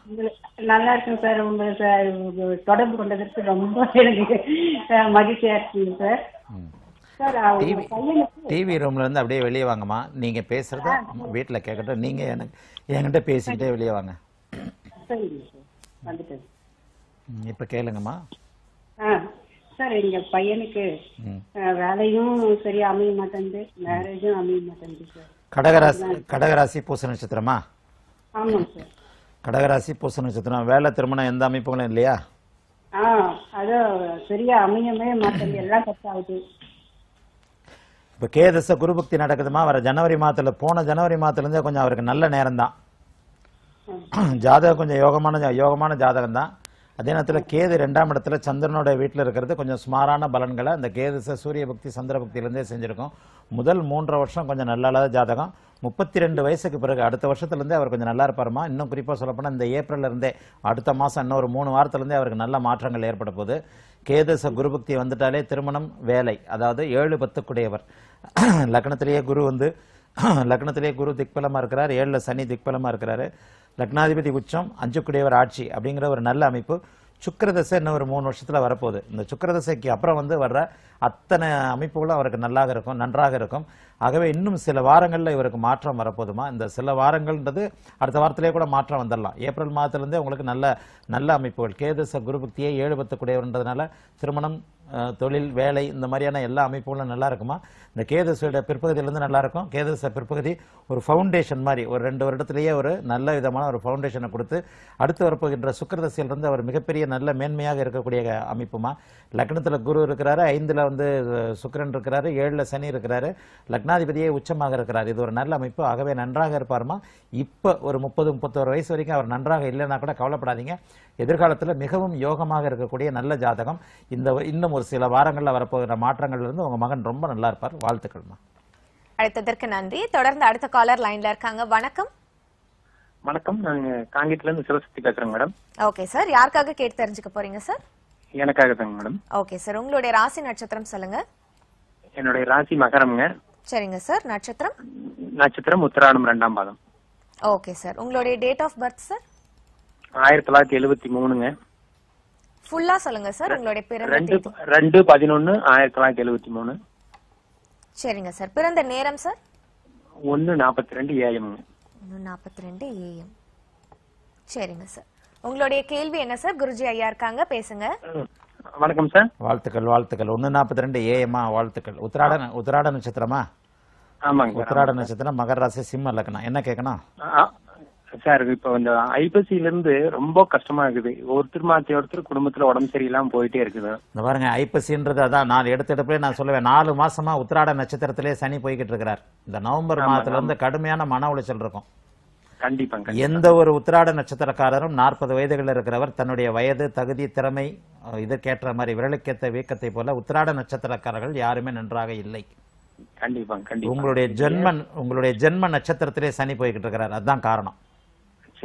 நல்லா இருக்கேன் சார். உங்களை சார் உங்க தொடர்பு கொண்டதற்கு ரொம்ப எனக்கு மகிழ்ச்சியா இருக்குங்க சார். டிவி ரூம்ல இருந்து அப்படியே வெளியே வாங்கம்மா. நீங்க பேசுறத வீட்ல கேட்கட்டும் நீங்க எனக்கு என்கிட்ட பேசிக்கிட்டே வெளியே வாங்க. இப்ப கேளுங்கம்மா. சார் எங்க பையனுக்கு வேலையும் சரியா அமைய மாட்டேங்குது. மேரேஜும் அமைய மாட்டேங்குது சார். கடகராசி கடகராசி பூச நட்சத்திரமா? கடகராசி பூச நட்சத்திரம். வேலை திருமணம் எந்த அமைப்புகளும் இல்லையா? சரியா அமையவே மாட்டேங்குது. எல்லாம் கட் ஆகுது. இப்ப கேதச குருபக்தி நடக்குதுமா? வர ஜனவரி மாதத்துல போன ஜனவரி மாதத்துல இருந்தே கொஞ்சம் அவருக்கு நல்ல நேரம் தான் ஜாதகம் கொஞ்சம் யோகமான யோகமான ஜாதகம் தான் அதே நேரத்தில் கேது ரெண்டாம் இடத்துல சந்திரனோட வீட்டில் இருக்கிறது கொஞ்சம் சுமாரான பலன்களை அந்த கேது சூரிய பக்தி சந்திர பக்தியிலேருந்தே செஞ்சிருக்கோம். முதல் மூன்றரை வருஷம் கொஞ்சம் நல்லாத ஜாதகம். முப்பத்தி ரெண்டு வயசுக்கு பிறகு அடுத்த வருஷத்துலேருந்தே அவர் கொஞ்சம் நல்லா இருப்பாருமா? இன்னும் குறிப்பாக சொல்லப்போனால் இந்த ஏப்ரல்ல இருந்தே அடுத்த மாதம் இன்னும் ஒரு மூணு வாரத்துலேருந்தே அவருக்கு நல்ல மாற்றங்கள் ஏற்பட போகுது. கேதச குருபக்தி வந்துட்டாலே திருமணம் வேலை. அதாவது ஏழு பத்துக்குடையவர். லக்னத்திலேயே குரு வந்து லக்னத்திலேயே குரு திக்பலமாக இருக்கிறார். ஏழில் சனி திக்பலமாக இருக்கிறாரு. லக்னாதிபதி உச்சம் அஞ்சுக்குடையவர் ஆட்சி அப்படிங்கிற ஒரு நல்ல அமைப்பு. சுக்கிரதசை இன்னும் ஒரு மூணு வருஷத்தில் வரப்போகுது. இந்த சுக்கரதசைக்கு அப்புறம் வந்து வர்ற அத்தனை அமைப்புகளும் அவருக்கு நல்லாக இருக்கும் நன்றாக இருக்கும். ஆகவே இன்னும் சில வாரங்களில் இவருக்கு மாற்றம் வரப்போதுமா இந்த சில வாரங்கள்ன்றது அடுத்த வாரத்திலே கூட மாற்றம் வந்துடலாம். ஏப்ரல் மாதத்துலேருந்தே உங்களுக்கு நல்ல நல்ல அமைப்புகள். கேதச குருபக்தியே ஏழு பத்துக்குடையவர்ன்றதுனால திருமணம் தொழில் வேலை இந்த மாதிரியான எல்லா அமைப்புகளும் நல்லா இருக்குமா? இந்த கேதுசோட பிற்பகுதியிலேருந்து நல்லா இருக்கும். கேதுச பிற்பகுதி ஒரு ஃபவுண்டேஷன் மாதிரி ஒரு ரெண்டு வருடத்துலேயே ஒரு நல்ல விதமான ஒரு ஃபவுண்டேஷனை கொடுத்து அடுத்து வரப்போகின்ற சுக்கிரதசையிலிருந்து அவர் மிகப்பெரிய நல்ல மேன்மையாக இருக்கக்கூடிய அமைப்புமா? லக்னத்தில் குரு இருக்கிறாரு ஐந்தில் வந்து சுக்கரன் இருக்கிறாரு ஏழில் சனி இருக்கிறாரு. லக்னாதிபதியே உச்சமாக இருக்கிறார். இது ஒரு நல்ல அமைப்பு. ஆகவே நன்றாக இருப்பாருமா? இப்போ ஒரு முப்பது முப்பத்தோரு வயசு வரைக்கும் அவர் நன்றாக இல்லைன்னா கூட கவலைப்படாதீங்க. எதிர்காலத்தில் மிகவும் யோகமாக இருக்கக்கூடிய நல்ல ஜாதகம். இந்த இன்னும் இன்னும் ஒரு சில வாரங்கள்ல வரப்போகிற மாற்றங்கள்ல இருந்து உங்க மகன் ரொம்ப நல்லா இருப்பார். வாழ்த்துக்கள்மா அழைத்ததற்கு நன்றி. தொடர்ந்து அடுத்த காலர் லைன்ல இருக்காங்க. வணக்கம். வணக்கம். நாங்க காங்கேயத்துல இருந்து சிவசக்தி பேசுறேங்க மேடம். Okay sir. யாருக்காக கேட்டு தெரிஞ்சுக்க போறீங்க சார்? எனக்காக தாங்க மேடம். Okay sir. உங்களுடைய ராசி நட்சத்திரம் சொல்லுங்க. என்னுடைய ராசி மகரம்ங்க. சரிங்க சார். நட்சத்திரம்? நட்சத்திரம் உத்தராடம் ரெண்டாம் பாதம். Okay sir. உங்களுடைய டேட் ஆஃப் பர்த் சார்? ஆயிரத்தி தொள்ளாயிரத்தி எழுபத்தி மூணுங்க. ஃபுல்லா சொல்லுங்க சார் உங்களுடைய பிறந்த ரெண்டு ரெண்டு பதினொன்னு ஆயிரத்தி தொள்ளாயிரத்தி எழுபத்தி மூணு. சரிங்க சார். பிறந்த நேரம் சார்? ஒன்னு நாற்பத்தி ரெண்டு ஏஎம் ஒன்று நாற்பத்தி ரெண்டு ஏஎம் சரிங்க சார். உங்களுடைய கேள்வி என்ன சார்? குருஜி ஐயா இருக்காங்க பேசுங்க. வணக்கம் சார். வாழ்த்துக்கள் வாழ்த்துக்கள். ஒன்று நாற்பத்தி ரெண்டு ஏஎம்மா வாழ்த்துக்கள். உத்திராட உத்திராட நட்சத்திரமா? ஆமாங்க உத்திராட நட்சத்திரம் மகர ராசி சிம்ம லக்னம். என்ன கேட்கணும்? சார் இப்போ இந்த ஐப்பசியில இருந்து ரொம்ப கஷ்டமா இருக்குது ஒருத்தர் மாத்தி ஒருத்தர் குடும்பத்துல உடம்பு சரியில்லாம போயிட்டே இருக்குது. இந்த பாருங்க ஐப்பசின்றது அதான் நான் எடுத்தெடுப்பே நான் சொல்லுவேன். நாலு மாசமா உத்திராட நட்சத்திரத்திலே சனி போய்கிட்டு இருக்கிறார். இந்த நவம்பர் மாதத்துல இருந்து கடுமையான மன உளைச்சல் இருக்கும். கண்டிப்பா எந்த ஒரு உத்திராட நட்சத்திரக்காரரும் நாற்பது வயதுகளில் இருக்கிறவர் தன்னுடைய வயது தகுதி திறமை இதற்கேற்ற மாதிரி விரலுக்கேற்ற வீக்கத்தை போல உத்திராட நட்சத்திரக்காரர்கள் யாருமே நன்றாக இல்லை. கண்டிப்பா உங்களுடைய ஜென்ம உங்களுடைய ஜென்ம நட்சத்திரத்திலே சனி போய்கிட்டு இருக்கிறார். அதுதான் காரணம்.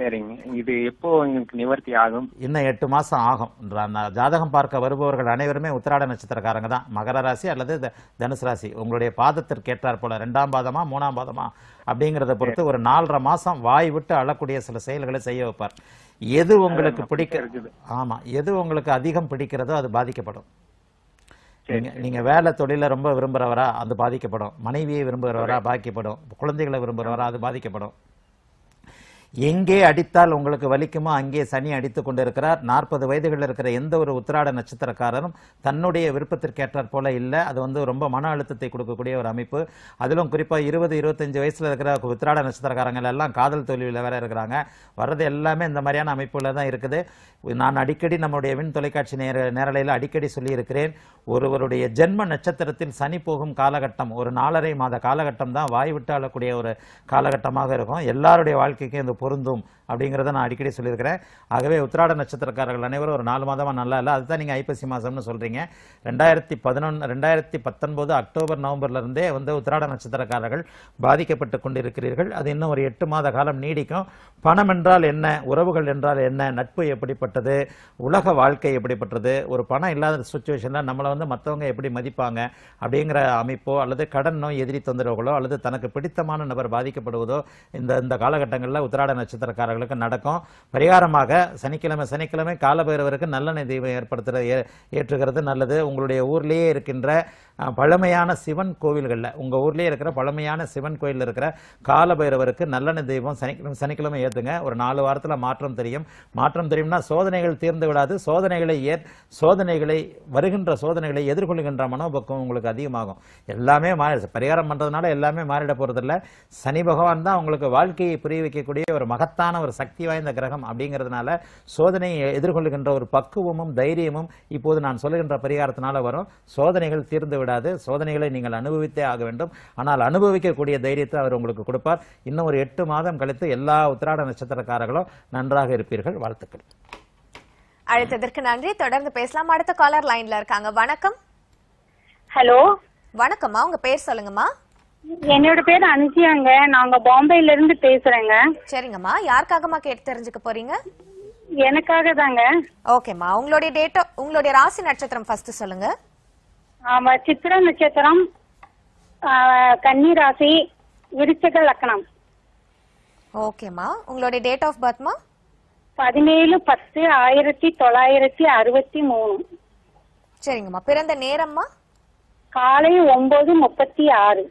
சரிங்க இது எப்போ எங்களுக்கு நிவர்த்தி ஆகும்? இன்னும் எட்டு மாசம் ஆகும். நான் ஜாதகம் பார்க்க வருபவர்கள் அனைவருமே உத்திராட நட்சத்திரக்காரங்க தான். மகர ராசி அல்லது தனுசு ராசி. உங்களுடைய பாதத்திற்கு ஏற்றார் போல ரெண்டாம் பாதமா மூணாம் பாதமா? அப்படிங்கறத பொறுத்து ஒரு நாலரை மாசம் வாய் விட்டு அழக்கூடிய சில செயல்களை செய்ய வைப்பார். எது உங்களுக்கு பிடிக்க ஆமா. எது உங்களுக்கு அதிகம் பிடிக்கிறதோ அது பாதிக்கப்படும். நீங்க வேலை தொழில ரொம்ப விரும்புறவரா அது பாதிக்கப்படும். மனைவியை விரும்புகிறவரா பாதிக்கப்படும். குழந்தைகளை விரும்புகிறவரா அது பாதிக்கப்படும். எங்கே அடித்தால் உங்களுக்கு வலிக்குமோ அங்கே சனி அடித்துக் கொண்டிருக்கிறார். நாற்பது வயதுகளில் இருக்கிற எந்த ஒரு உத்திராட நட்சத்திரக்காரரும் தன்னுடைய விருப்பத்திற்கேற்றாற் போல இல்லை. அது வந்து ரொம்ப மன அழுத்தத்தை கொடுக்கக்கூடிய ஒரு அமைப்பு. அதிலும் குறிப்பாக இருபது இருபத்தஞ்சு வயசுல இருக்கிற உத்திராட நட்சத்திரக்காரங்கள் எல்லாம் காதல் தோல்வியில் வேற இருக்கிறாங்க. வர்றது எல்லாமே இந்த மாதிரியான அமைப்புல தான் இருக்குது. நான் அடிக்கடி நம்முடைய விண் தொலைக்காட்சி நேர நேரலையில் அடிக்கடி சொல்லியிருக்கிறேன். ஒருவருடைய ஜென்ம நட்சத்திரத்தில் சனி போகும் காலகட்டம் ஒரு நாலரை மாத காலகட்டம் தான் வாய் விட்டு அழக்கூடிய ஒரு காலகட்டமாக இருக்கும். எல்லாருடைய வாழ்க்கைக்கும் இந்த பொருந்தும் அப்படிங்கிறத நான் அடிக்கடி சொல்லியிருக்கிறேன். ஆகவே உத்திராட நட்சத்திரக்காரர்கள் அனைவரும் ஒரு நாலு மாதமாக நல்லா இல்லை. அதுதான் நீங்கள் ஐப்பசி மாதம்னு சொல்கிறீங்க ரெண்டாயிரத்தி பதினொன்று ரெண்டாயிரத்தி பத்தொன்பது அக்டோபர் நவம்பர்லேருந்தே வந்து உத்திராட நட்சத்திரக்காரர்கள் பாதிக்கப்பட்டு கொண்டிருக்கிறீர்கள். அது இன்னும் ஒரு எட்டு மாத காலம் நீடிக்கும். பணம் என்றால் என்ன? உறவுகள் என்றால் என்ன? நட்பு எப்படிப்பட்டது? உலக வாழ்க்கை எப்படிப்பட்டது? ஒரு பணம் இல்லாத சுச்சுவேஷனில் நம்மளை வந்து மற்றவங்க எப்படி மதிப்பாங்க? அப்படிங்கிற அமைப்போ அல்லது கடன் நோய் எதிரி தொந்தரவுகளோ அல்லது தனக்கு பிடித்தமான நபர் பாதிக்கப்படுவதோ இந்த இந்த காலகட்டங்களில் உத்திராட நட்சத்திரக்காரர்களுக்கு நடக்கும். பரிகாரமாக சனிக்கிழமை சனிக்கிழமை காலபைரவருக்கு நல்லெண்ணெய் தெய்வம் ஏற்படுத்துற ஏ- ஏற்றுகிறது நல்லது. உங்களுடைய ஊர்லேயே இருக்கின்ற பழமையான சிவன் கோவில்களில் உங்கள் ஊர்லேயே இருக்கிற பழமையான சிவன் கோயிலில் இருக்கிற காலபைரவருக்கு நல்லெண்ணெய் தெய்வம் சனிக்கிழமை சனிக்கிழமை ஏற்றுங்க ஒரு நாலு வாரத்தில் மாற்றம் தெரியும். மாற்றம் தெரியும்னா சோதனைகள் தீர்ந்து விடாது. சோதனைகளை ஏ சோதனைகளை வருகின்ற சோதனைகளை எதிர்கொள்கின்ற மனோபக்கம் உங்களுக்கு அதிகமாகும். எல்லாமே மாறி பரிகாரம் பண்றதுனால எல்லாமே மாறிட போகிறதில்ல சனி பகவான் தான் உங்களுக்கு வாழ்க்கையை புரிய வைக்கக்கூடிய ஒரு மகத்தான ஒரு சக்தி வாய்ந்த கிரகம் அப்படிங்கிறதுனால சோதனையை எதிர்கொள்கின்ற ஒரு பக்குவமும் தைரியமும் இப்போது நான் சொல்லுகின்ற பரிகாரத்தினால வரும். சோதனைகள் தீர்ந்து விடாது. சோதனைகளை நீங்கள் அனுபவித்தே ஆக வேண்டும். ஆனால் அனுபவிக்கக்கூடிய தைரியத்தை அவர் உங்களுக்கு கொடுப்பார். இன்னும் ஒரு எட்டு மாதம் கழித்து எல்லா உத்திராட நட்சத்திரக்காரர்களும் நன்றாக இருப்பீர்கள். வாழ்த்துக்கள். அழைத்ததற்கு நன்றி. தொடர்ந்து பேசலாம். அடுத்த காலர் லைன்ல இருக்காங்க. வணக்கம். ஹலோ வணக்கம்மா. உங்க பேர் சொல்லுங்கம்மா. என்னோட பேர் அனுஜியாங்க நாங்க பாம்பேல இருந்து பேசுறேங்க. சரிங்கம்மா. யாருக்காகம்மா கேட்டு தெரிஞ்சுக்க போறீங்க? எனக்காக தாங்க ஓகேம்மா. உங்களுடைய டேட் உங்களுடைய ராசி நட்சத்திரம் ஃபர்ஸ்ட் சொல்லுங்க. ஆமா சித்திர நட்சத்திரம் கன்னி ராசி விருச்சக லக்னம். ஓகேம்மா. உங்களுடைய டேட் ஆஃப் பர்த்மா பதினேழு பத்து ஆயிரத்தி தொள்ளாயிரத்தி அறுபத்தி மூணு. சரிங்கம்மா. பிறந்த நேரம்மா? காலை ஒன்பது முப்பத்தி ஆறு.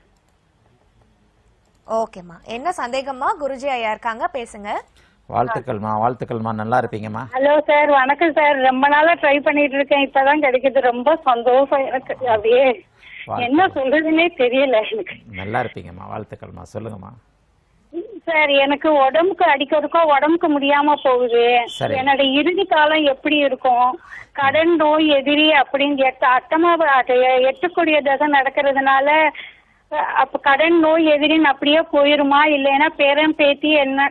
ஓகேம்மா என்ன சந்தேகம்மா? குருஜி ஐயா இருக்காங்க பேசுங்க. வாழ்த்துக்கள்மா வாழ்த்துக்கள்மா நல்லா இருப்பீங்கம்மா. ஹலோ சார் வணக்கம் சார் ரொம்ப நாளா ட்ரை பண்ணிட்டு இருக்கேன். இப்பதான் கிடைக்குது. ரொம்ப சந்தோஷம் எனக்கு. அப்படியே என்ன சொல்றதுன்னே தெரியல எனக்கு. நல்லா இருப்பீங்கம்மா. வாழ்த்துக்கள்மா சொல்லுங்கம்மா. சார் எனக்கு உடம்புக்கு அடிக்கிறதுக்கோ உடம்புக்கு முடியாம போகுது. சரி. என்னோட இறுதி காலம் எப்படி இருக்கும்? கடன் நோய் எதிரி அப்படின்னு எட்டு அட்டமா எட்டுக்கூடிய தசை நடக்கிறதுனால அப்ப கடன் நோய் எதிரின்னு அப்படியே போயிருமா? இல்லைன்னா பேரன் பேத்தி என்ன?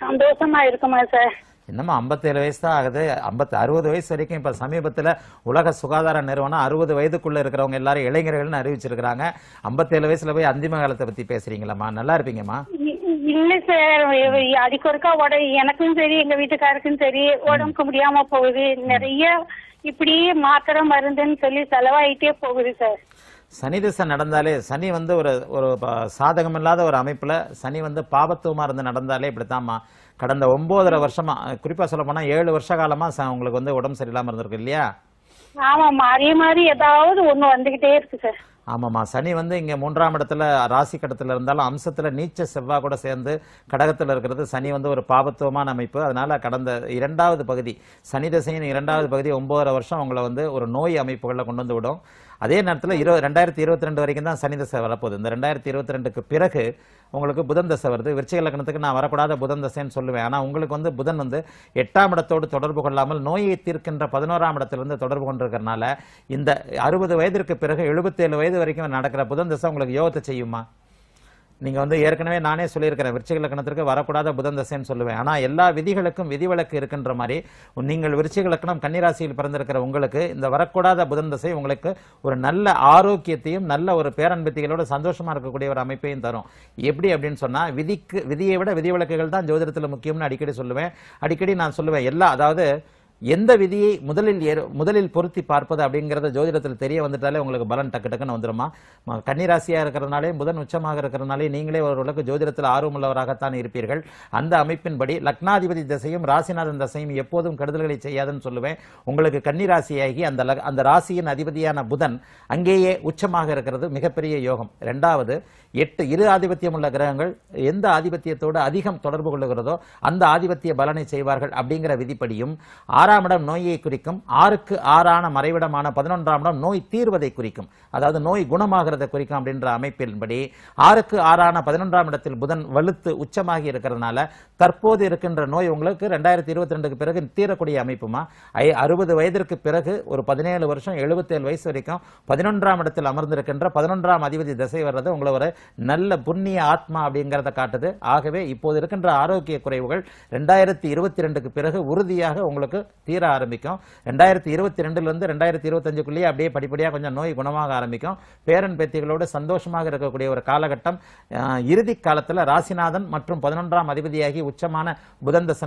சந்தோஷமா இருக்குமா சார்? இன்னமும் ஐம்பத்தேழு வயசு தான் ஆகுது. ஐம்பத்தி அறுபது வயசு வரைக்கும் இப்ப சமீபத்துல உலக சுகாதார நிறுவனம் அறுபது வயதுக்குள்ள இருக்கிறவங்க எல்லாரும் இளைஞர்கள்னு அறிவிச்சிருக்கிறாங்க. ஐம்பத்தேழு வயசுல போய் அந்திம காலத்தை பத்தி பேசுறீங்களாம்மா? நல்லா இருப்பீங்கம்மா. இல்ல சார். அதுக்கு ஒருக்கா உட எனக்கும் சரி எங்க வீட்டுக்காருக்கும் சரி உடம்புக்கு முடியாம போகுது. நிறைய இப்படியே மாத்திரை மருந்துன்னு சொல்லி செலவாயிட்டே போகுது சார். சனி திசை நடந்தாலே சனி வந்து ஒரு ஒரு ப- சாதகமில்லாத ஒரு அமைப்புல சனி வந்து பாபத்துவமா இருந்து நடந்தாலே இப்படித்தாம்மா கடந்த ஒன்பதரை வருஷமா குறிப்பா சொல்ல போனா ஏழு வருஷ காலமா ச- உங்களுக்கு வந்து உடம்பு சரியில்லாம இருந்திருக்கு இல்லையா? ஆமா மாறி மாறி ஏதாவது ஒண்ணு வந்துகிட்டே இருக்கு சார். ஆமாம்மா சனி வந்து இங்க மூன்றாம் இடத்துல ராசி கடத்துல இருந்தாலும் அம்சத்துல நீச்ச செவ்வாய் கூட சேர்ந்து கடகத்துல இருக்கிறது சனி வந்து ஒரு பாபத்துவமான அமைப்பு. அதனால கடந்த இரண்டாவது பகுதி சனி தசையின் இரண்டாவது பகுதி ஒன்பதரை வருஷம் உங்களை வந்து ஒரு நோய் அமைப்புகளில் கொண்டு வந்து விடும். அதே நேரத்தில் இரு ரெண்டாயிரத்தி இருபத்தி ரெண்டு வரைக்கும் தான் சனி தசை வரப்போகுது. இந்த ரெண்டாயிரத்தி இருபத்தி ரெண்டுக்கு பிறகு உங்களுக்கு புதன் தசை வருது. விருச்சிக லக்னத்துக்கு நான் வரக்கூடாத புதன் தசைன்னு சொல்லுவேன். ஆனால் உங்களுக்கு வந்து புதன் வந்து எட்டாம் இடத்தோடு தொடர்பு கொள்ளாமல் நோயை தீர்க்கின்ற பதினோராம் இடத்திலிருந்து தொடர்பு கொண்டிருக்கிறனால இந்த அறுபது வயதிற்கு பிறகு எழுபத்தேழு வயது வரைக்கும் நடக்கிற புதன் தசை உங்களுக்கு யோகத்தை செய்யுமா? நீங்கள் வந்து ஏற்கனவே நானே சொல்லியிருக்கிறேன் விருச்சிக லக்கணத்திற்கு வரக்கூடாத புதன் தசைன்னு சொல்லுவேன். ஆனால் எல்லா விதிகளுக்கும் விதிவிலக்கு இருக்கின்ற மாதிரி நீங்கள் விருச்சிக லக்கணம் கன்னிராசியில் பிறந்திருக்கிற உங்களுக்கு இந்த வரக்கூடாத புதன் தசை உங்களுக்கு ஒரு நல்ல ஆரோக்கியத்தையும் நல்ல ஒரு பேரன்பத்திகளோட சந்தோஷமாக இருக்கக்கூடிய ஒரு அமைப்பையும் தரும். எப்படி அப்படின்னு சொன்னால் விதிக்கு விதியை விட விதிவிலக்குகள் தான் ஜோதிடத்தில் முக்கியம்னு அடிக்கடி சொல்லுவேன். அடிக்கடி நான் சொல்லுவேன் எல்லா அதாவது எந்த விதியை முதலில் ஏறு- முதலில் பொருத்தி பார்ப்பது அப்படிங்கிறத ஜோதிடத்தில் தெரிய வந்துட்டாலே உங்களுக்கு பலன் டக்கு டக்குன்னு வந்துருமா? ம- இருக்கிறதுனாலே புதன் உச்சமாக இருக்கிறதுனாலே நீங்களே ஓரளவுக்கு ஜோதிடத்தில் ஆர்வமுள்ளவராகத்தான் இருப்பீர்கள். அந்த அமைப்பின்படி லக்னாதிபதி திசையும் ராசிநாதன் தசையும் எப்போதும் கெடுதல்களை செய்யாதுன்னு சொல்லுவேன். உங்களுக்கு கன்னிராசியாகி அந்த அந்த ராசியின் அதிபதியான புதன் அங்கேயே உச்சமாக இருக்கிறது மிகப்பெரிய யோகம். ரெண்டாவது எட்டு இரு ஆதிபத்தியம் உள்ள கிரகங்கள் எந்த ஆதிபத்தியத்தோடு அதிகம் தொடர்பு கொள்ளுகிறதோ அந்த ஆதிபத்திய பலனை செய்வார்கள் அப்படிங்கிற விதிப்படியும் ஆறாம் இடம் நோயை குறிக்கும் ஆறுக்கு ஆறான மறைவிடமான பதினொன்றாம் இடம் நோய் தீர்வதை குறிக்கும். அதாவது நோய் குணமாகிறதை குறிக்கும் அப்படின்ற அமைப்பின்படி ஆறுக்கு ஆறான பதினொன்றாம் இடத்தில் புதன் வலுத்து உச்சமாகி இருக்கிறதுனால தற்போது இருக்கின்ற நோய் உங்களுக்கு ரெண்டாயிரத்தி இருபத்தி ரெண்டுக்கு பிறகு தீரக்கூடிய அமைப்புமா? ஐ அறுபது வயதிற்கு பிறகு ஒரு பதினேழு வருஷம் எழுபத்தேழு வயசு வரைக்கும் பதினொன்றாம் இடத்தில் அமர்ந்திருக்கின்ற பதினொன்றாம் அதிபதி திசை வர்றது உங்களை ஒரு நல்ல புண்ணிய ஆத்மா அப்படிங்கிறத காட்டுது. ஆகவே இப்போது இருக்கின்ற ஆரோக்கிய குறைவுகள் ரெண்டாயிரத்தி இருபத்தி ரெண்டுக்கு பிறகு உறுதியாக உங்களுக்கு தீர ஆரம்பிக்கும். ரெண்டாயிரத்தி இருபத்தி ரெண்டுலேருந்து ரெண்டாயிரத்தி இருபத்தஞ்சுக்குள்ளேயே அப்படியே படிப்படியாக கொஞ்சம் நோய் குணமாக ஆரம்பிக்கும். பேரன் பேத்திகளோடு சந்தோஷமாக இருக்கக்கூடிய ஒரு காலகட்டம் இறுதி காலத்தில் ராசிநாதன் மற்றும் பதினொன்றாம் அதிபதியாகி உச்சமான புதன் தசை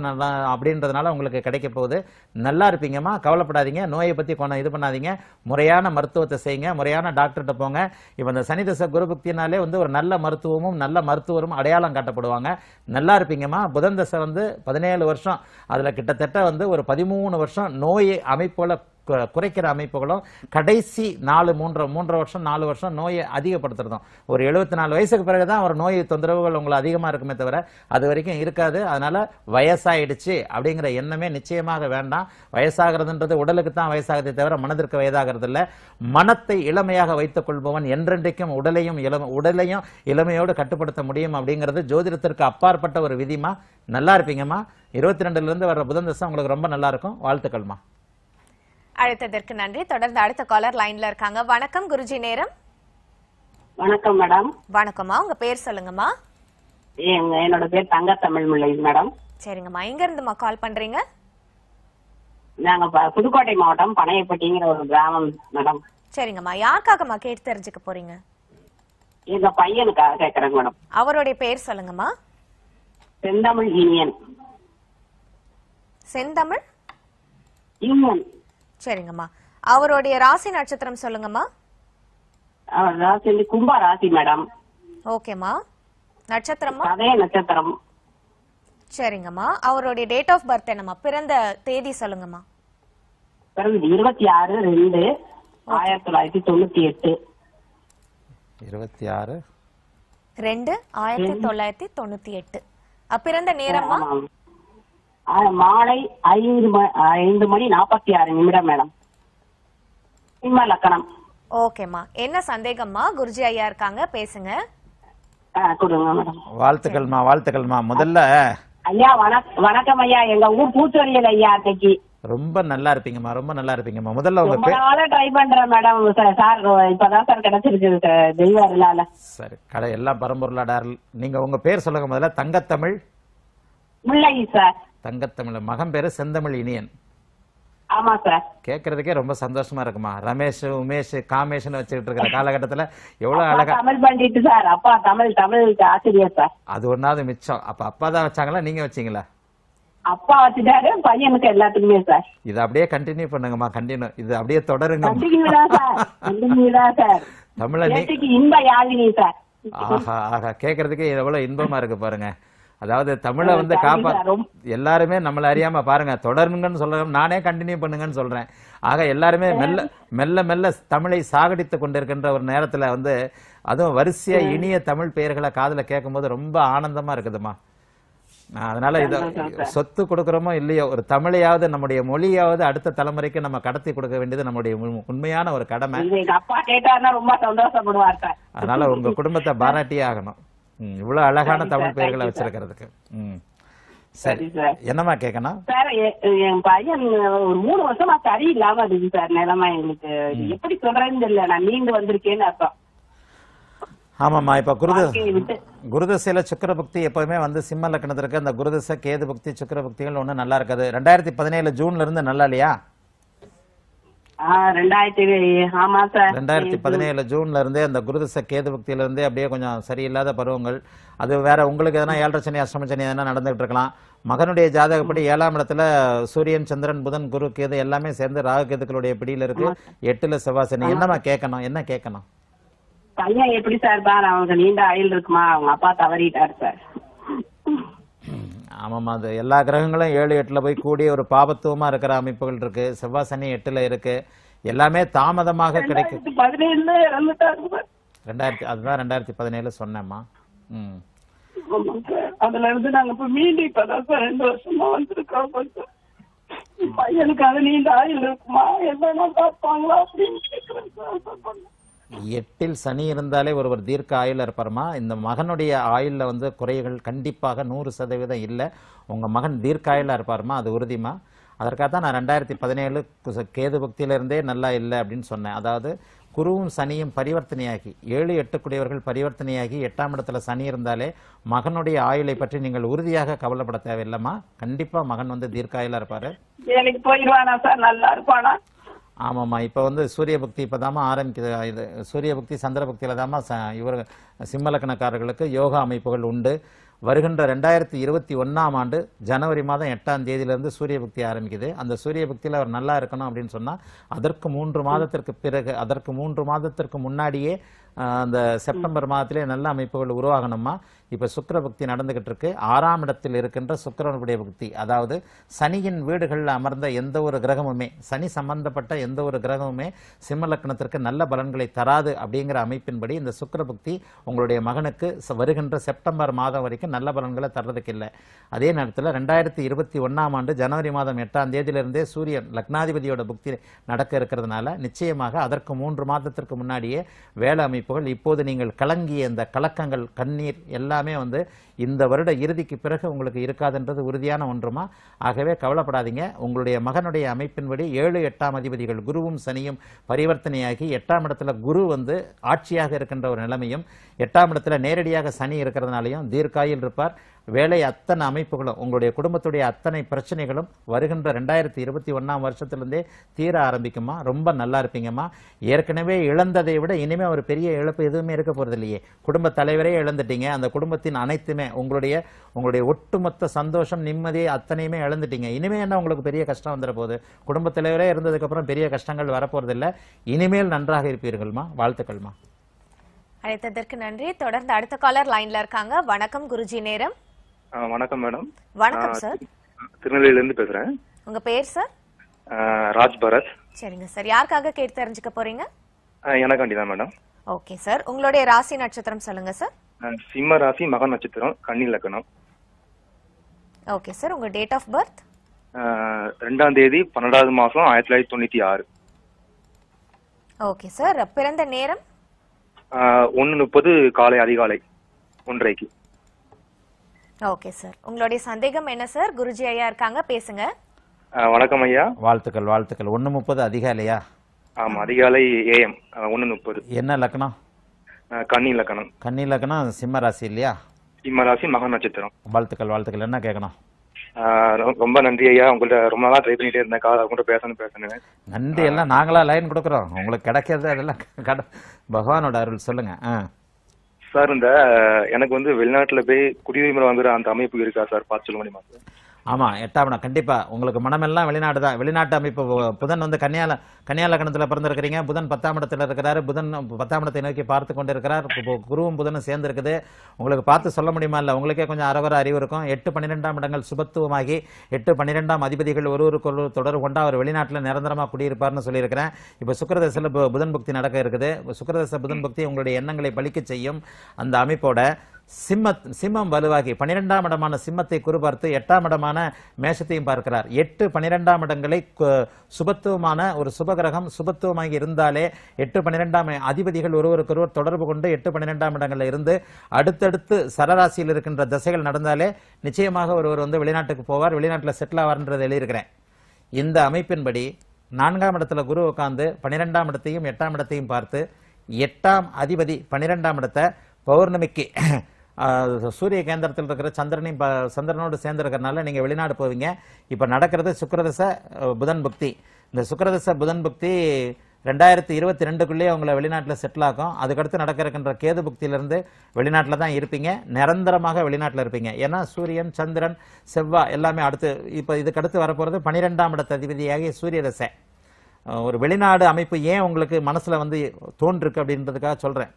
அப்படின்றதுனால உங்களுக்கு கிடைக்க போகுது. நல்லா இருப்பீங்கம்மா கவலைப்படாதீங்க நோயை பற்றி கொண்டு இது பண்ணாதீங்க. முறையான மருத்துவத்தை செய்யுங்க முறையான டாக்டர்கிட்ட போங்க. இப்போ இந்த சனி தசை குரு பக்தினாலே வந்து ஒரு நல்ல மருத்துவமும் நல்ல மருத்துவரும் அடையாளம் காட்டப்படுவாங்க. நல்லா இருப்பீங்கம்மா. புதன் தசை வந்து பதினேழு வருஷம். அதில் கிட்டத்தட்ட வந்து ஒரு பதிமூணு வருஷம் நோயை அமைப்போல குறைக்கிற அமைப்புகளும் கடைசி நாலு மூன்று மூன்று வருஷம் நாலு வருஷம் நோயை அதிகப்படுத்துறதும். ஒரு எழுபத்தி நாலு வயசுக்கு பிறகு தான் ஒரு நோய் தொந்தரவுகள் உங்களுக்கு அதிகமாக இருக்குமே தவிர அது வரைக்கும் இருக்காது. அதனால வயசாயிடுச்சு அப்படிங்கிற எண்ணமே நிச்சயமாக வேண்டாம். வயசாகிறதுன்றது உடலுக்கு தான் வயசாகுதே தவிர மனதிற்கு வயதாகிறது இல்லை மனத்தை இளமையாக வைத்துக் கொள்பவன் என்றென்றைக்கும் உடலையும் இளம் உடலையும் இளமையோடு கட்டுப்படுத்த முடியும் அப்படிங்கிறது ஜோதிடத்திற்கு அப்பாற்பட்ட ஒரு விதிமா நல்லா இருப்பீங்கம்மா. இருபத்தி ரெண்டுல இருந்து வர்ற புதன் தசை உங்களுக்கு ரொம்ப நல்லா இருக்கும். வாழ்த்துக்கள்மா. அழைத்ததற்கு நன்றி. தொடர்ந்து அடுத்த காலர் லைன்ல இருக்காங்க. வணக்கம் குருஜி நேரம். வணக்கம் மேடம் வணக்கம்மா. உங்க பேர் சொல்லுங்கம்மா. என்னோட பேர் தங்க தமிழ் முல்லை மேடம் சரிங்கம்மா. எங்க இருந்துமா கால் பண்றீங்க? நாங்க புதுக்கோட்டை மாவட்டம் பனையப்பட்டிங்கிற ஒரு கிராமம் மேடம் சரிங்கம்மா. யாருக்காகம்மா கேட்டு தெரிஞ்சுக்க போறீங்க? எங்க பையனுக்காக கேக்குறேங்க மேடம் அவருடைய பேர் சொல்லுங்கம்மா. செந்தமிழ் இனியன். செந்தமிழ்? இனியன். சரிங்கம்மா. அவருடைய ராசி நட்சத்திரம் சொல்லுங்கம்மா. அவர் ராசி வந்து கும்பா ராசி மேடம். ஓகேம்மா. நட்சத்திரமா அதே நட்சத்திரம். சரிங்கம்மா. அவருடைய டேட் ஆஃப் பர்த் என்னம்மா? பிறந்த தேதி சொல்லுங்கம்மா. பிறந்தது இருபத்தி ஆறு ரெண்டு ஆயிரத்தி தொள்ளாயிரத்தி தொண்ணூத்தி எட்டு. இருபத்தி ஆறு ரெண்டு ஆயிரத்தி தொள்ளாயிரத்தி தொண்ணூத்தி எட்டு. பிறந்த நேரமா மாலை ஐந்து ஐந்து மணி நாற்பத்தி ஆறு நிமிடம் மேடம். சிம்ம லக்கணம். ஓகேம்மா. என்ன சந்தேகம்மா? குருஜி ஐயா இருக்காங்க பேசுங்க. ஆ, கொடுங்க மேடம். வாழ்த்துக்கள்மா வாழ்த்துக்கள்மா. முதல்ல ஐயா வணக் வணக்கம் ஐயா. எங்க ஊர் பூச்சொலியல் ஐயா அன்னைக்கு. ரொம்ப நல்லா இருப்பீங்கம்மா ரொம்ப நல்லா இருப்பீங்கம்மா. முதல்ல உங்க நாளா ட்ரை பண்றேன் மேடம். சார் சார் இப்பதான் சார் கிடைச்சிருக்கு சார் தெய்வ அருளால. சரி கடை எல்லாம் பரம்பொருளாடார் நீங்க உங்க பேர் சொல்லுங்க முதல்ல. தங்கத்தமிழ். முல்லை சார். தங்கத்தமிழ் மகன் பேரு செந்தமிழ் இனியன். ஆமா சார். கேட்கறதுக்கே ரொம்ப சந்தோஷமா இருக்குமா? ரமேஷ் உமேஷ் காமேஷ்னு வச்சுக்கிட்டு இருக்கிற காலகட்டத்துல எவ்வளவு அழகா தமிழ் சார். அப்பா தமிழ் தமிழ் ஆசிரியர் சார். அது ஒன்னாவது மிச்சம். அப்ப அப்பா தான் வச்சாங்களா? நீங்க வச்சீங்களா? அப்பா வச்சுட்டாரு. பையனுக்கு எல்லாத்துக்குமே சார். இதை அப்படியே கண்டினியூ பண்ணுங்கம்மா. கண்டினியூ இது அப்படியே தொடருங்க. தமிழ இன்ப யாழினி சார். ஆஹா ஆஹா. கேட்கறதுக்கே எவ்வளவு இன்பமா இருக்கு பாருங்க. அதாவது தமிழை வந்து Thank you காப்பா sir. ரொம்ப- எல்லாருமே நம்மள அறியாம பாருங்க தொடருங்கன்னு சொல்ல நானே கண்டினியூ பண்ணுங்கன்னு சொல்றேன். ஆக எல்லாருமே மெல்ல மெல்ல மெல்ல தமிழை சாகடித்து கொண்டிருக்கின்ற ஒரு நேரத்துல வந்து அதுவும் வரிசையா இனிய தமிழ் பெயர்களை காதுல கேட்கும்போது ரொம்ப ஆனந்தமா இருக்குதுமா அதனால இத சொத்து கொடுக்கறோமோ இல்லையோ ஒரு தமிழையாவது நம்முடைய மொழியாவது அடுத்த தலைமுறைக்கு நம்ம கடத்தி கொடுக்க வேண்டியது நம்முடைய உண்மை- உண்மையான ஒரு கடமை. அதனால உங்க குடும்பத்தை பாராட்டியே ஆகணும். இவ்வளவு அழகான சரி தமிழ் சார், பெயர்களை சார். வச்சிருக்கிறதுக்கு. ம். சரி. சரி சார் என்னம்மா கேட்கணும் சார் என் பையன் ஒரு மூணு வருஷமா சரியில்லாம இருக்கு சார் நிலைமை இது எப்படி சொல்றேன்னு தெரியல. நான் மீண்டு வந்திருக்கேன்னு அர்த்தம். ஆமாம்மா இப்ப குருத குருதசையில சுக்கிர பக்தி எப்பவுமே வந்து சிம்ம லக்னத்திற்கு அந்த குருதசை கேது பக்தி சுக்கிர பக்திகள் ஒண்ணு நல்லா இருக்காது. ரெண்டாயிரத்தி பதினேழு ஜூன்ல இருந்து நல்லா இல்லையா? ரெண்டாயிரத்தி பதினேழு ஜூன்ல இருந்தே அந்த குருதசை கேது பக்தியில இருந்தே அப்படியே கொஞ்சம் சரியில்லாத பருவங்கள். அது வேற உங்களுக்கு எதனா ஏழரை சனி அஷ்டம சனி எதனா நடந்துகிட்டு இருக்கலாம் மகனுடைய ஜாதகப்படி ஏழாம் இடத்துல சூரியன் சந்திரன் புதன் குரு கேது எல்லாமே சேர்ந்து ராகு கேதுக்களுடைய பிடியில இருக்கு. எட்டுல செவ்வாய் சனி என்னம்மா கேட்கணும் என்ன கேட்கணும் பையன் எப்படி சார்? பார் அவனுக்கு நீண்ட ஆயுள் இருக்குமா? அவங்க அப்பா தவறிட்டாரு சார். ஆமாம்மா அது எல்லா கிரகங்களும் ஏழு எட்டுல போய் கூடிய ஒரு பாபத்துவமா இருக்கிற அமைப்புகள் இருக்கு. செவ்வாய் சனி எட்டுல இருக்கு. எல்லாமே தாமதமாக கிடைக்கும் ரெண்டாயிரத்தி அதுதான் ரெண்டாயிரத்தி பதினேழு சொன்னேம்மா. ம். அதுல இருந்து நாங்க இப்ப மீண்டும் இப்பதான் சார் ரெண்டு வருஷமா வந்திருக்கோம் பையனுக்கு அது நீண்ட ஆயுள் இருக்குமா? எவ்வளவு பார்ப்பாங்களா அப்படின்னு கேட்கிறேன் சார் எட்டில் சனி இருந்தாலே ஒருவர் தீர்க்க ஆயுள் இருப்பாருமா? இந்த மகனுடைய ஆயுளில் வந்து குறைகள் கண்டிப்பாக நூறு சதவீதம் இல்லை. உங்க மகன் தீர்க்க ஆயுளாக இருப்பாருமா? அது உறுதிமா? அதற்காக தான் நான் ரெண்டாயிரத்தி பதினேழு கேது பக்தியிலிருந்தே நல்லா இல்லை அப்படின்னு சொன்னேன். அதாவது குருவும் சனியும் பரிவர்த்தனையாகி ஏழு எட்டுக்குடையவர்கள் பரிவர்த்தனையாகி எட்டாம் இடத்துல சனி இருந்தாலே மகனுடைய ஆயுளை பற்றி நீங்கள் உறுதியாக கவலைப்பட தேவையில்லைம்மா. கண்டிப்பா மகன் வந்து தீர்க்காயுளா இருப்பாரு. ஆமாம்மா. இப்போ வந்து சூரிய பக்தி இப்போதாம்மா ஆரம்பிக்குது. இது சூரிய பக்தி சந்திர பக்தியில் தாம்மா ச இவர் சிம்மலக்கணக்காரர்களுக்கு யோகா அமைப்புகள் உண்டு. வருகின்ற ரெண்டாயிரத்தி இருபத்தி ஒன்றாம் ஆண்டு ஜனவரி மாதம் எட்டாம் தேதியிலேருந்து சூரிய பக்தி ஆரம்பிக்குது. அந்த சூரிய பக்தியில் அவர் நல்லா இருக்கணும் அப்படின்னு சொன்னால் அதற்கு மூன்று மாதத்திற்கு பிறகு அதற்கு மூன்று மாதத்திற்கு முன்னாடியே அந்த செப்டம்பர் மாதத்திலே நல்ல அமைப்புகள் உருவாகணுமா? இப்போ சுக்கர பக்தி நடந்துகிட்டு இருக்கு ஆறாம் இடத்தில் இருக்கின்ற சுக்கிரனுடைய பக்தி அதாவது சனியின் வீடுகளில் அமர்ந்த எந்த ஒரு கிரகமுமே சனி சம்பந்தப்பட்ட எந்த ஒரு கிரகமுமே சிம்ம லக்னத்திற்கு நல்ல பலன்களை தராது அப்படிங்கிற அமைப்பின்படி இந்த சுக்கர பக்தி உங்களுடைய மகனுக்கு வருகின்ற செப்டம்பர் மாதம் வரைக்கும் நல்ல பலன்களை தர்றதுக்கு இல்லை. அதே நேரத்தில் ரெண்டாயிரத்தி இருபத்தி ஒன்றாம் ஆண்டு ஜனவரி மாதம் எட்டாம் தேதியிலிருந்தே சூரியன் லக்னாதிபதியோட புக்தி நடக்க இருக்கிறதுனால நிச்சயமாக அதற்கு மூன்று மாதத்திற்கு முன்னாடியே வேலை அமைப்பு அமைப்புகள் இப்போது நீங்கள் கலங்கிய இந்த கலக்கங்கள் கண்ணீர் எல்லாமே வந்து இந்த வருட இறுதிக்கு பிறகு உங்களுக்கு இருக்காதுன்றது உறுதியான ஒன்றுமா? ஆகவே கவலைப்படாதீங்க. உங்களுடைய மகனுடைய அமைப்பின்படி ஏழு எட்டாம் அதிபதிகள் குருவும் சனியும் பரிவர்த்தனையாகி எட்டாம் இடத்துல குரு வந்து ஆட்சியாக இருக்கின்ற ஒரு நிலைமையும் எட்டாம் இடத்துல நேரடியாக சனி இருக்கிறதுனாலையும் தீர்க்காயில் இருப்பார். வேலை அத்தனை அமைப்புகளும் உங்களுடைய குடும்பத்துடைய அத்தனை பிரச்சனைகளும் வருகின்ற ரெண்டாயிரத்தி இருபத்தி ஒன்றாம் வருஷத்துலேருந்தே தீர ஆரம்பிக்குமா? ரொம்ப நல்லா இருப்பீங்கம்மா. ஏற்கனவே இழந்ததை விட இனிமேல் ஒரு பெரிய இழப்பு எதுவுமே இருக்க போகிறது இல்லையே. குடும்ப தலைவரே இழந்துட்டீங்க. அந்த குடும்பத்தின் அனைத்துமே உங்களுடைய உங்களுடைய ஒட்டுமொத்த சந்தோஷம் நிம்மதி அத்தனையுமே இழந்துட்டீங்க. இனிமேல் என்ன உங்களுக்கு பெரிய கஷ்டம் வந்துட போகுது? குடும்ப தலைவரே இருந்ததுக்கப்புறம் பெரிய கஷ்டங்கள் வரப்போறது இல்லை. இனிமேல் நன்றாக இருப்பீர்கள்மா? வாழ்த்துக்கள்மா. அழைத்ததற்கு நன்றி. தொடர்ந்து அடுத்த காலர் லைன்ல இருக்காங்க. வணக்கம் குருஜி நேரம். வணக்கம் மேடம். வணக்கம் சார். திருநெல்வேலியில இருந்து பேசுறேன். உங்க பேர் சார்? ராஜ் பரத். சரிங்க சார். யாருக்காக கேட்டு தெரிஞ்சுக்க போறீங்க? ஆ, எனக்காண்டி தான் மேடம். Okay sir. உங்களுடைய ராசி நட்சத்திரம் சொல்லுங்க சார். சிம்ம ராசி மக நட்சத்திரம் கன்னி லக்கணம். Okay sir. உங்க டேட் ஆஃப் பர்த் ரெண்டாம் தேதி பன்னெண்டாவது மாசம் ஆயிரத்தி தொள்ளாயிரத்தி தொண்ணூத்தி ஆறு. Okay sir. பிறந்த நேரம்? ஒன்னு முப்பது காலை அதிகாலை ஒன்றைக்கு ஓகே சார் உங்களுடைய சந்தேகம் என்ன சார் குருஜி ஐயா இருக்காங்க பேசுங்க. வணக்கம் ஐயா. வாழ்த்துக்கள் வாழ்த்துக்கள். ஒன்று முப்பது அதிகாலையா ஆமா அதிகாலை ஏஎம். ஒன்னு முப்பது. என்ன லக்னம் கன்னி லக்கணம். கன்னி லக்னம் சிம்ம ராசி இல்லையா? சிம்ம ராசி மக நட்சத்திரம். வாழ்த்துக்கள் வாழ்த்துக்கள். என்ன கேட்கணும்? ரொம்ப நன்றி ஐயா. உங்கள்ட்ட ரொம்ப நாளா ட்ரை பண்ணிட்டே இருந்தேன். கால் உங்கள்கிட்ட பேசணும் பேசணும் நன்றி எல்லாம் நாங்களா லைன் கொடுக்குறோம். உங்களுக்கு கிடைக்கிறது அதெல்லாம் கட பகவானோட அருள். சொல்லுங்க. ஆ. சார் இந்த எனக்கு வந்து வெளிநாட்டுல போய் குடியுரிமை வாங்குற அந்த அமைப்பு இருக்கா சார் பார்த்து சொல்ல முடியுமா சார்? ஆமாம் எட்டாவணம் கண்டிப்பாக உங்களுக்கு மனமெல்லாம் வெளிநாடு தான் வெளிநாட்டு அமைப்பு பு- புதன் வந்து கன்னியால கன்னியா லக்னத்துல பிறந்திருக்கிறீங்க. புதன் பத்தாம் இடத்துல இருக்கிறாரு. புதன் பத்தாம் இடத்தை நோக்கி பார்த்து கொண்டு இருக்கிறார் குருவும் புதனும் சேர்ந்து இருக்குது உங்களுக்கு பார்த்து சொல்ல முடியுமா? இல்லை உங்களுக்கே கொஞ்சம் அரவர அறிவு இருக்கும். எட்டு பன்னிரெண்டாம் இடங்கள் சுபத்துவமாகி எட்டு பன்னிரெண்டாம் அதிபதிகள் ஒருவருக்கு ஒரு தொடர்பு கொண்டு அவர் வெளிநாட்டில் நிரந்தரமாக குடியிருப்பார்னு சொல்லியிருக்கிறேன். இப்போ சுக்கரதசில் பு- புதன் புக்தி நடக்க இருக்குது. சுக்கரதச புதன் புக்தி உங்களுடைய எண்ணங்களை பலிக்க செய்யும் அந்த அமைப்போட சிம்மத் சிம்மம் வலுவாகி பன்னிரெண்டாம் இடமான சிம்மத்தை குறிபார்த்து எட்டாம் இடமான மேஷத்தையும் பார்க்கிறார். எட்டு பன்னிரெண்டாம் இடங்களை கு- சுபத்துவமான ஒரு சுபகிரகம் சுபத்துவமாகி இருந்தாலே எட்டு பன்னிரெண்டாம் அதிபதிகள் ஒருவருக்கொருவர் தொடர்பு கொண்டு எட்டு பன்னிரெண்டாம் இடங்களில் இருந்து அடுத்தடுத்து சரராசியில் இருக்கின்ற தசைகள் நடந்தாலே நிச்சயமாக ஒருவர் வந்து வெளிநாட்டுக்கு போவார் வெளிநாட்டில் செட்டில் ஆவார்ன்றதை எழுதியிருக்கிறேன். இந்த அமைப்பின்படி நான்காம் இடத்துல குரு உட்கார்ந்து பன்னிரெண்டாம் இடத்தையும் எட்டாம் இடத்தையும் பார்த்து எட்டாம் அதிபதி பனிரெண்டாம் இடத்தை பௌர்ணமிக்கு சூரிய கேந்திரத்தில் இருக்கிற சந்திரனையும் சந்திரனோடு சேர்ந்திருக்கிறனால நீங்கள் வெளிநாடு போவீங்க. இப்போ நடக்கிறது சுக்கிரதச புதன் புக்தி. இந்த சுக்கிரதச புதன் புக்தி ரெண்டாயிரத்தி இருபத்தி ரெண்டுக்குள்ளேயே உங்களை வெளிநாட்டில் செட்டில் ஆகும் அதுக்கடுத்து நடக்கிறக்கின்ற கேது புக்தியிலிருந்து வெளிநாட்டில் தான் இருப்பீங்க. நிரந்தரமாக வெளிநாட்டில் இருப்பீங்க. ஏன்னா சூரியன் சந்திரன் செவ்வாய் எல்லாமே அடுத்து இப்போ இதுக்கு அடுத்து வரப்போகிறது பன்னிரெண்டாம் இடத்த அதிபதியாகிய சூரிய தசை ஒரு வெளிநாடு அமைப்பு ஏன் உங்களுக்கு மனசில் வந்து தோன்றிருக்கு அப்படின்றதுக்காக சொல்கிறேன்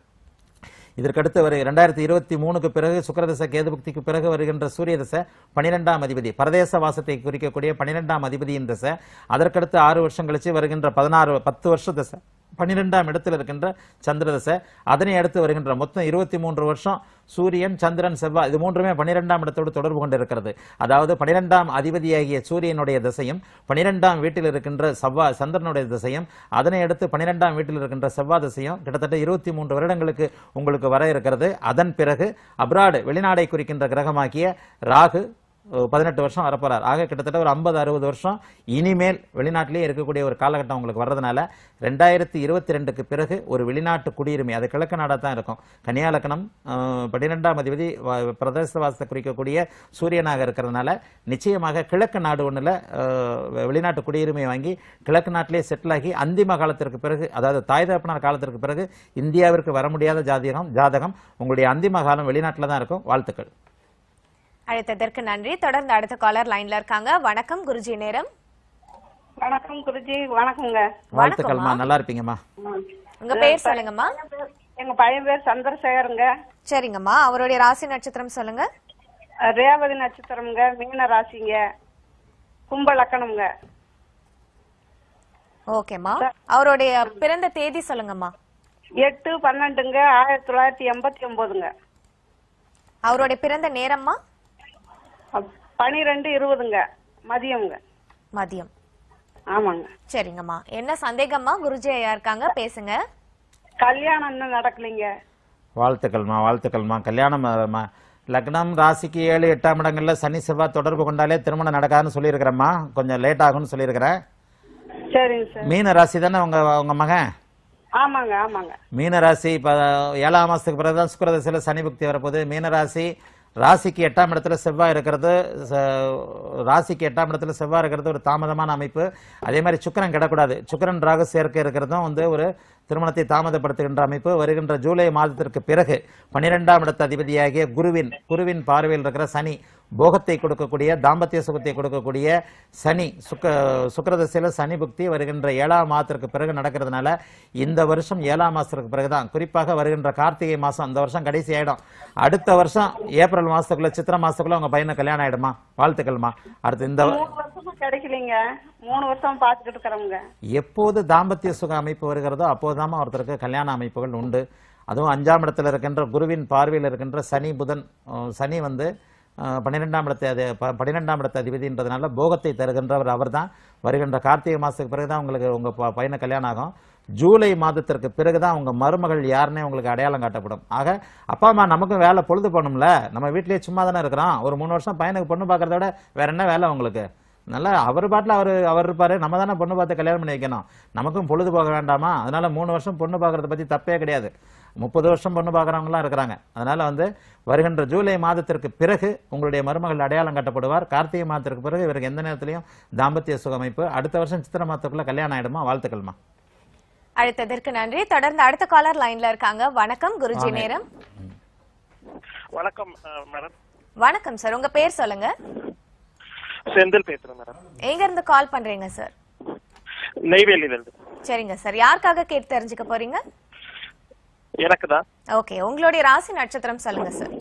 இதற்கடுத்து வரை இரண்டாயிரத்தி இருபத்தி மூணுக்கு பிறகு சுக்கரதச கேதுபக்திக்கு பிறகு வருகின்ற சூரிய தசை பன்னிரெண்டாம் அதிபதி பரதேச வாசத்தை குறிக்கக்கூடிய பன்னிரெண்டாம் அதிபதியின் தசை. அதற்கடுத்து ஆறு வருஷம் கழிச்சு வருகின்ற பதினாறு பத்து வருஷ தசை. பன்னிரெண்டாம் இடத்தில் இருக்கின்ற சந்திர தசை அதனை அடுத்து வருகின்ற மொத்தம் இருபத்தி மூன்று வருஷம் சூரியன் சந்திரன் செவ்வாய் இது மூன்றுமே பன்னிரெண்டாம் இடத்தோடு தொடர்பு கொண்டிருக்கிறது. அதாவது பன்னிரெண்டாம் அதிபதியாகிய சூரியனுடைய திசையும் பனிரெண்டாம் வீட்டில் இருக்கின்ற செவ்வாய் சந்திரனுடைய திசையும் அதனை அடுத்து பன்னிரெண்டாம் வீட்டில் இருக்கின்ற செவ்வாய் திசையும் கிட்டத்தட்ட இருபத்தி மூன்று வருடங்களுக்கு உங்களுக்கு வர இருக்கிறது. அதன் பிறகு அப்ராடு வெளிநாடை குறிக்கின்ற கிரகமாகிய ராகு பதினெட்டு வருஷம் வரப்போறார். ஆக கிட்டத்தட்ட ஒரு ஐம்பது அறுபது வருஷம் இனிமேல் வெளிநாட்டிலேயே இருக்கக்கூடிய ஒரு காலகட்டம் உங்களுக்கு வர்றதுனால ரெண்டாயிரத்தி இருபத்தி ரெண்டுக்கு பிறகு ஒரு வெளிநாட்டு குடியுரிமை அது கிழக்கு நாடாக தான் இருக்கும். கன்னியாலக்கணம் பன்னிரெண்டாம் அதிபதி வ- பிரதேச வாசத்தை குறிக்கக்கூடிய சூரியனாக இருக்கிறதுனால நிச்சயமாக கிழக்கு நாடு ஒன்றில் வெளிநாட்டு குடியுரிமை வாங்கி கிழக்கு நாட்டிலே செட்டில் ஆகி அந்திம காலத்திற்கு பிறகு அதாவது தாய் தகப்பனார் காலத்திற்கு பிறகு இந்தியாவிற்கு வர முடியாத ஜாதகம் ஜாதகம் உங்களுடைய அந்திம காலம் வெளிநாட்டில் தான் இருக்கும். வாழ்த்துக்கள். அழைத்ததற்கு நன்றி. தொடர்ந்து அடுத்த காலர் லைன்ல இருக்காங்க. வணக்கம் குருஜி நேரம். வணக்கம் குருஜி. வணக்கங்க. வாழ்த்துக்கள்மா. நல்லா இருப்பீங்கம்மா. உங்க பேர் சொல்லுங்கம்மா. எங்க பையன் பேர் சந்திரசேகருங்க. சரிங்கம்மா. அவருடைய ராசி நட்சத்திரம் சொல்லுங்க. ரேவதி நட்சத்திரம்ங்க. மீன ராசிங்க. கும்ப லக்கணம்ங்க. ஓகேம்மா. அவருடைய பிறந்த தேதி சொல்லுங்கம்மா. எட்டு பன்னெண்டுங்க. ஆயிரத்தி தொள்ளாயிரத்தி எண்பத்தி ஒன்பதுங்க. அவருடைய பிறந்த நேரம்மா? பனிரெண்டு இருபதுங்க. மதியம்ங்க. மதியம். ஆமாங்க. சரிங்கம்மா. என்ன சந்தேகம்மா? குருஜி ஐயா இருக்காங்க. பேசுங்க. கல்யாணம் இன்னும் நடக்கலைங்க. வாழ்த்துக்கள்மா வாழ்த்துக்கள்மா. கல்யாணம் லக்னம் ராசிக்கு ஏழு எட்டாம் இடங்கள்ல சனி செவ்வாய் தொடர்பு கொண்டாலே திருமணம் நடக்காதுன்னு சொல்லியிருக்கிறேம்மா. கொஞ்சம் லேட் ஆகும்னு சொல்லியிருக்கிறேன். சரிங்க சார். மீன ராசி தானே உங்க உங்க மகன்? ஆமாங்க ஆமாங்க. மீன ராசி இப்போ ஏழாம் மாசத்துக்கு பிறகு தான் சுக்கரதசையில் சனி புக்தி வரப்போகுது. மீன ராசி ராசிக்கு எட்டாம் இடத்துல செவ்வாய் இருக்கிறது ச- ராசிக்கு எட்டாம் இடத்துல செவ்வாய் இருக்கிறது ஒரு தாமதமான அமைப்பு. அதே மாதிரி சுக்கிரன் கிடக்கூடாது சுக்கிரன் ராக சேர்க்கை இருக்கிறதும் வந்து ஒரு திருமணத்தை தாமதப்படுத்துகின்ற அமைப்பு வருகின்ற ஜூலை மாதத்திற்கு பிறகு பன்னிரெண்டாம் இடத்து அதிபதியாகிய குருவின் குருவின் பார்வையில் இருக்கிற சனி போகத்தை கொடுக்கக்கூடிய தாம்பத்திய சுகத்தை கொடுக்கக்கூடிய சனி சுக்க சுக்கரதசையில் சனி புக்தி வருகின்ற ஏழாம் மாதத்திற்கு பிறகு நடக்கிறதுனால இந்த வருஷம் ஏழாம் மாதத்திற்கு பிறகுதான். குறிப்பாக வருகின்ற கார்த்திகை மாதம் அந்த வருஷம் கடைசி ஆகிடும் அடுத்த வருஷம் ஏப்ரல் மாதத்துக்குள்ள சித்திரை மாதத்துக்குள்ள உங்கள் பையனை கல்யாணம் ஆகிடுமா வாழ்த்துக்கள்மா. அடுத்து இந்த மூணு கிடைக்கலைங்க. மூணு வருஷம் பாத்துக்கிட்டு இருக்கிறவங்க. எப்போது தாம்பத்திய சுக அமைப்பு வருகிறதோ அப்போதுதான் ஒருத்தருக்கு கல்யாண அமைப்புகள் உண்டு. அதுவும் அஞ்சாம் இடத்துல இருக்கின்ற குருவின் பார்வையில் இருக்கின்ற சனி புதன் சனி வந்து பன்னிரெண்டாம் இடத்தை அது பன்னிரெண்டாம் இடத்து அதிபதின்றதுனால போகத்தை தருகின்றவர் அவர் தான் வருகின்ற கார்த்திகை மாதத்துக்கு பிறகு தான் உங்களுக்கு உங்கள் ப- பையனை கல்யாணம் ஆகும். ஜூலை மாதத்திற்கு பிறகு தான் உங்கள் மருமகள் யாருன்னே உங்களுக்கு அடையாளம் காட்டப்படும். ஆக அப்பா அம்மா நமக்கும் வேலை பொழுது போகணும்ல. நம்ம வீட்டிலேயே சும்மா தானே இருக்கிறோம். ஒரு மூணு வருஷம் பையனுக்கு பொண்ணு பார்க்குறத விட வேற என்ன வேலை உங்களுக்கு? நல்லா அவர் பாட்டில் அவர் அவர் இருப்பாரு. நம்ம தானே பொண்ணு பார்த்து கல்யாணம் பண்ணி வைக்கணும். நமக்கும் பொழுது போக வேண்டாமா? அதனால மூணு வருஷம் பொண்ணு பார்க்கறத பத்தி தப்பே கிடையாது. முப்பது வருஷம் பொண்ணு பார்க்குறவங்களாம் இருக்கிறாங்க. அதனால வந்து வருகின்ற ஜூலை மாதத்திற்கு பிறகு உங்களுடைய மருமகள் அடையாளம் கட்டப்படுவார். கார்த்திகை மாதத்திற்கு பிறகு இவருக்கு எந்த நேரத்திலையும் தாம்பத்திய சுகமைப்பு. அடுத்த வருஷம் சித்திரை மாதத்துக்குள்ள கல்யாணம் ஆயிடுமா? வாழ்த்துக்கள்மா. அழைத்ததற்கு நன்றி. தொடர்ந்து அடுத்த காலர் லைன்ல இருக்காங்க. வணக்கம் குருஜி. நேரம். வணக்கம் மேடம். வணக்கம் சார். உங்க பேர் சொல்லுங்க. செந்தில் பேசுறேன் மேடம் எங்க இருந்து கால் பண்றீங்க சார் நெய்வேலியில இருந்து சரிங்க சார் யாருக்காக கேட்டு தெரிஞ்சுக்க போறீங்க? எனக்கு தான் ஓகே உங்களுடைய ராசி நட்சத்திரம் சொல்லுங்க சார்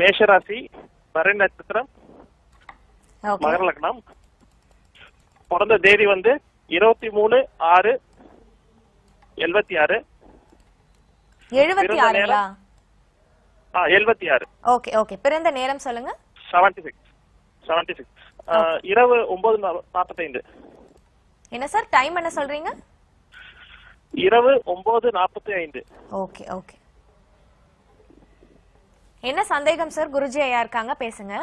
மேஷராசி பரணி நட்சத்திரம் ஓகே மகர லக்னம். பிறந்த தேதி வந்து இருபத்தி மூணு ஆறு எழுபத்தி ஆறு. எழுபத்தி பிறந்த ஆறுங்களா ஆ எழுபத்தி ஆறு. ஓகே ஓகே பிறந்த நேரம் சொல்லுங்க. செவன்டி சிக்ஸ் செவன்டி சிக்ஸ் இரவு ஒன்பது நாற்பத்தைந்து. என்ன சார் டைம் என்ன சொல்றீங்க? இரவு ஒன்பது நாற்பத்தி ஐந்து ஓகே ஓகே என்ன சந்தேகம் சார்? குருஜி ஐயா இருக்காங்க பேசுங்க.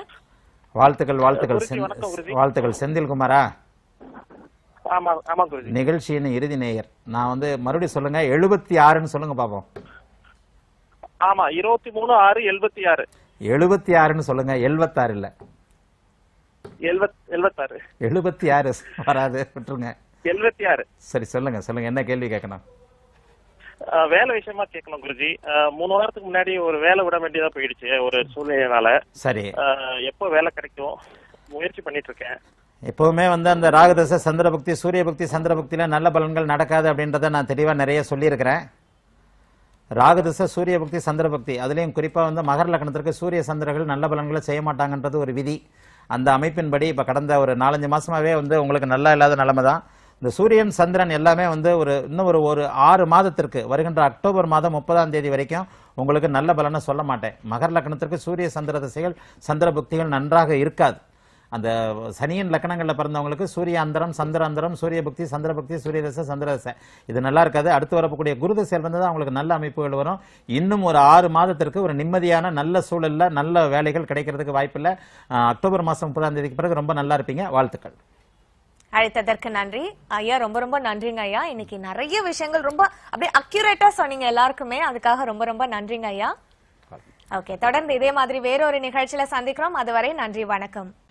வாழ்த்துக்கள் வாழ்த்துக்கள். வாழ்த்துக்கள். செந்தில்குமாரா ஆமா ஆமா குருஜி. நிகழ்ச்சியின் இறுதி நேயர். நான் வந்து மறுபடியும் சொல்லுங்க எழுபத்தி ஆறுன்னு சொல்லுங்க பாப்போம். ஆமா இருபத்தி மூணு ஆறு எழுபத்தி ஆறு. எழுபத்தி ஆறுன்னு சொல்லுங்க எழுபத்தாறு இல்ல எழுபத்தாறு எழுபத்தி ஆறு வராது விட்டுருங்க. எழுபத்தி ஆறு சரி சொல்லுங்க சொல்லுங்க என்ன கேள்வி கேட்கணும்? வேலை விஷயமா கேட்கணும் குருஜி. மூணு வாரத்துக்கு முன்னாடி ஒரு வேலை விட வேண்டியதா போயிடுச்சு ஒரு சூழ்நிலையினால. சரி. எப்போ வேலை கிடைக்கும்? முயற்சி பண்ணிட்டு இருக்கேன் எப்பவுமே வந்து அந்த ராகதச சந்திரபக்தி சூரிய பக்தி சந்திரபக்தியில நல்ல பலன்கள் நடக்காது அப்படின்றத நான் தெளிவா நிறைய சொல்லியிருக்கிறேன். ராகதச சூரிய பக்தி சந்திரபக்தி அதுலயும் குறிப்பா வந்து மகர லக்னத்திற்கு சூரிய சந்திரர்கள் நல்ல பலன்களை செய்ய மாட்டாங்கன்றது ஒரு விதி. அந்த அமைப்பின்படி இப்போ கடந்த ஒரு நாலஞ்சு மாசமாவே வந்து உங்களுக்கு நல்லா இல்லாத நிலைமை தான் இந்த சூரியன் சந்திரன் எல்லாமே வந்து ஒரு இன்னும் ஒரு ஒரு ஆறு மாதத்திற்கு வருகின்ற அக்டோபர் மாதம் முப்பதாம் தேதி வரைக்கும் உங்களுக்கு நல்ல பலனை சொல்ல மாட்டேன். மகர லக்னத்திற்கு சூரிய சந்திர திசைகள் சந்திர புக்திகள் நன்றாக இருக்காது. அந்த சனியின் லக்கணங்கள்ல பிறந்தவங்களுக்கு சூரிய அந்தரம் சந்திர அந்தரம் சூரிய பக்தி சந்திர பக்தி சூரிய தசை சந்திர தசை இது நல்லா இருக்காது. அடுத்து வரக்கூடிய குரு தசையில் இருந்து தான் அவங்களுக்கு நல்ல அமைப்புகள் வரும். இன்னும் ஒரு ஆறு மாதத்திற்கு ஒரு நிம்மதியான நல்ல சூழல்ல நல்ல வேலைகள் கிடைக்கிறதுக்கு வாய்ப்பில்லை. அக்டோபர் மாசம் முப்பதாம் தேதிக்கு பிறகு ரொம்ப நல்லா இருப்பீங்க. வாழ்த்துக்கள். அழைத்ததற்கு நன்றி. ஐயா ரொம்ப ரொம்ப நன்றிங்க ஐயா. இன்னைக்கு நிறைய விஷயங்கள் ரொம்ப அப்படியே அக்யூரேட்டா சொன்னீங்க எல்லாருக்குமே. அதுக்காக ரொம்ப ரொம்ப நன்றிங்க ஐயா. ஓகே தொடர்ந்து இதே மாதிரி வேறொரு நிகழ்ச்சியில சந்திக்கிறோம். அதுவரை நன்றி வணக்கம்.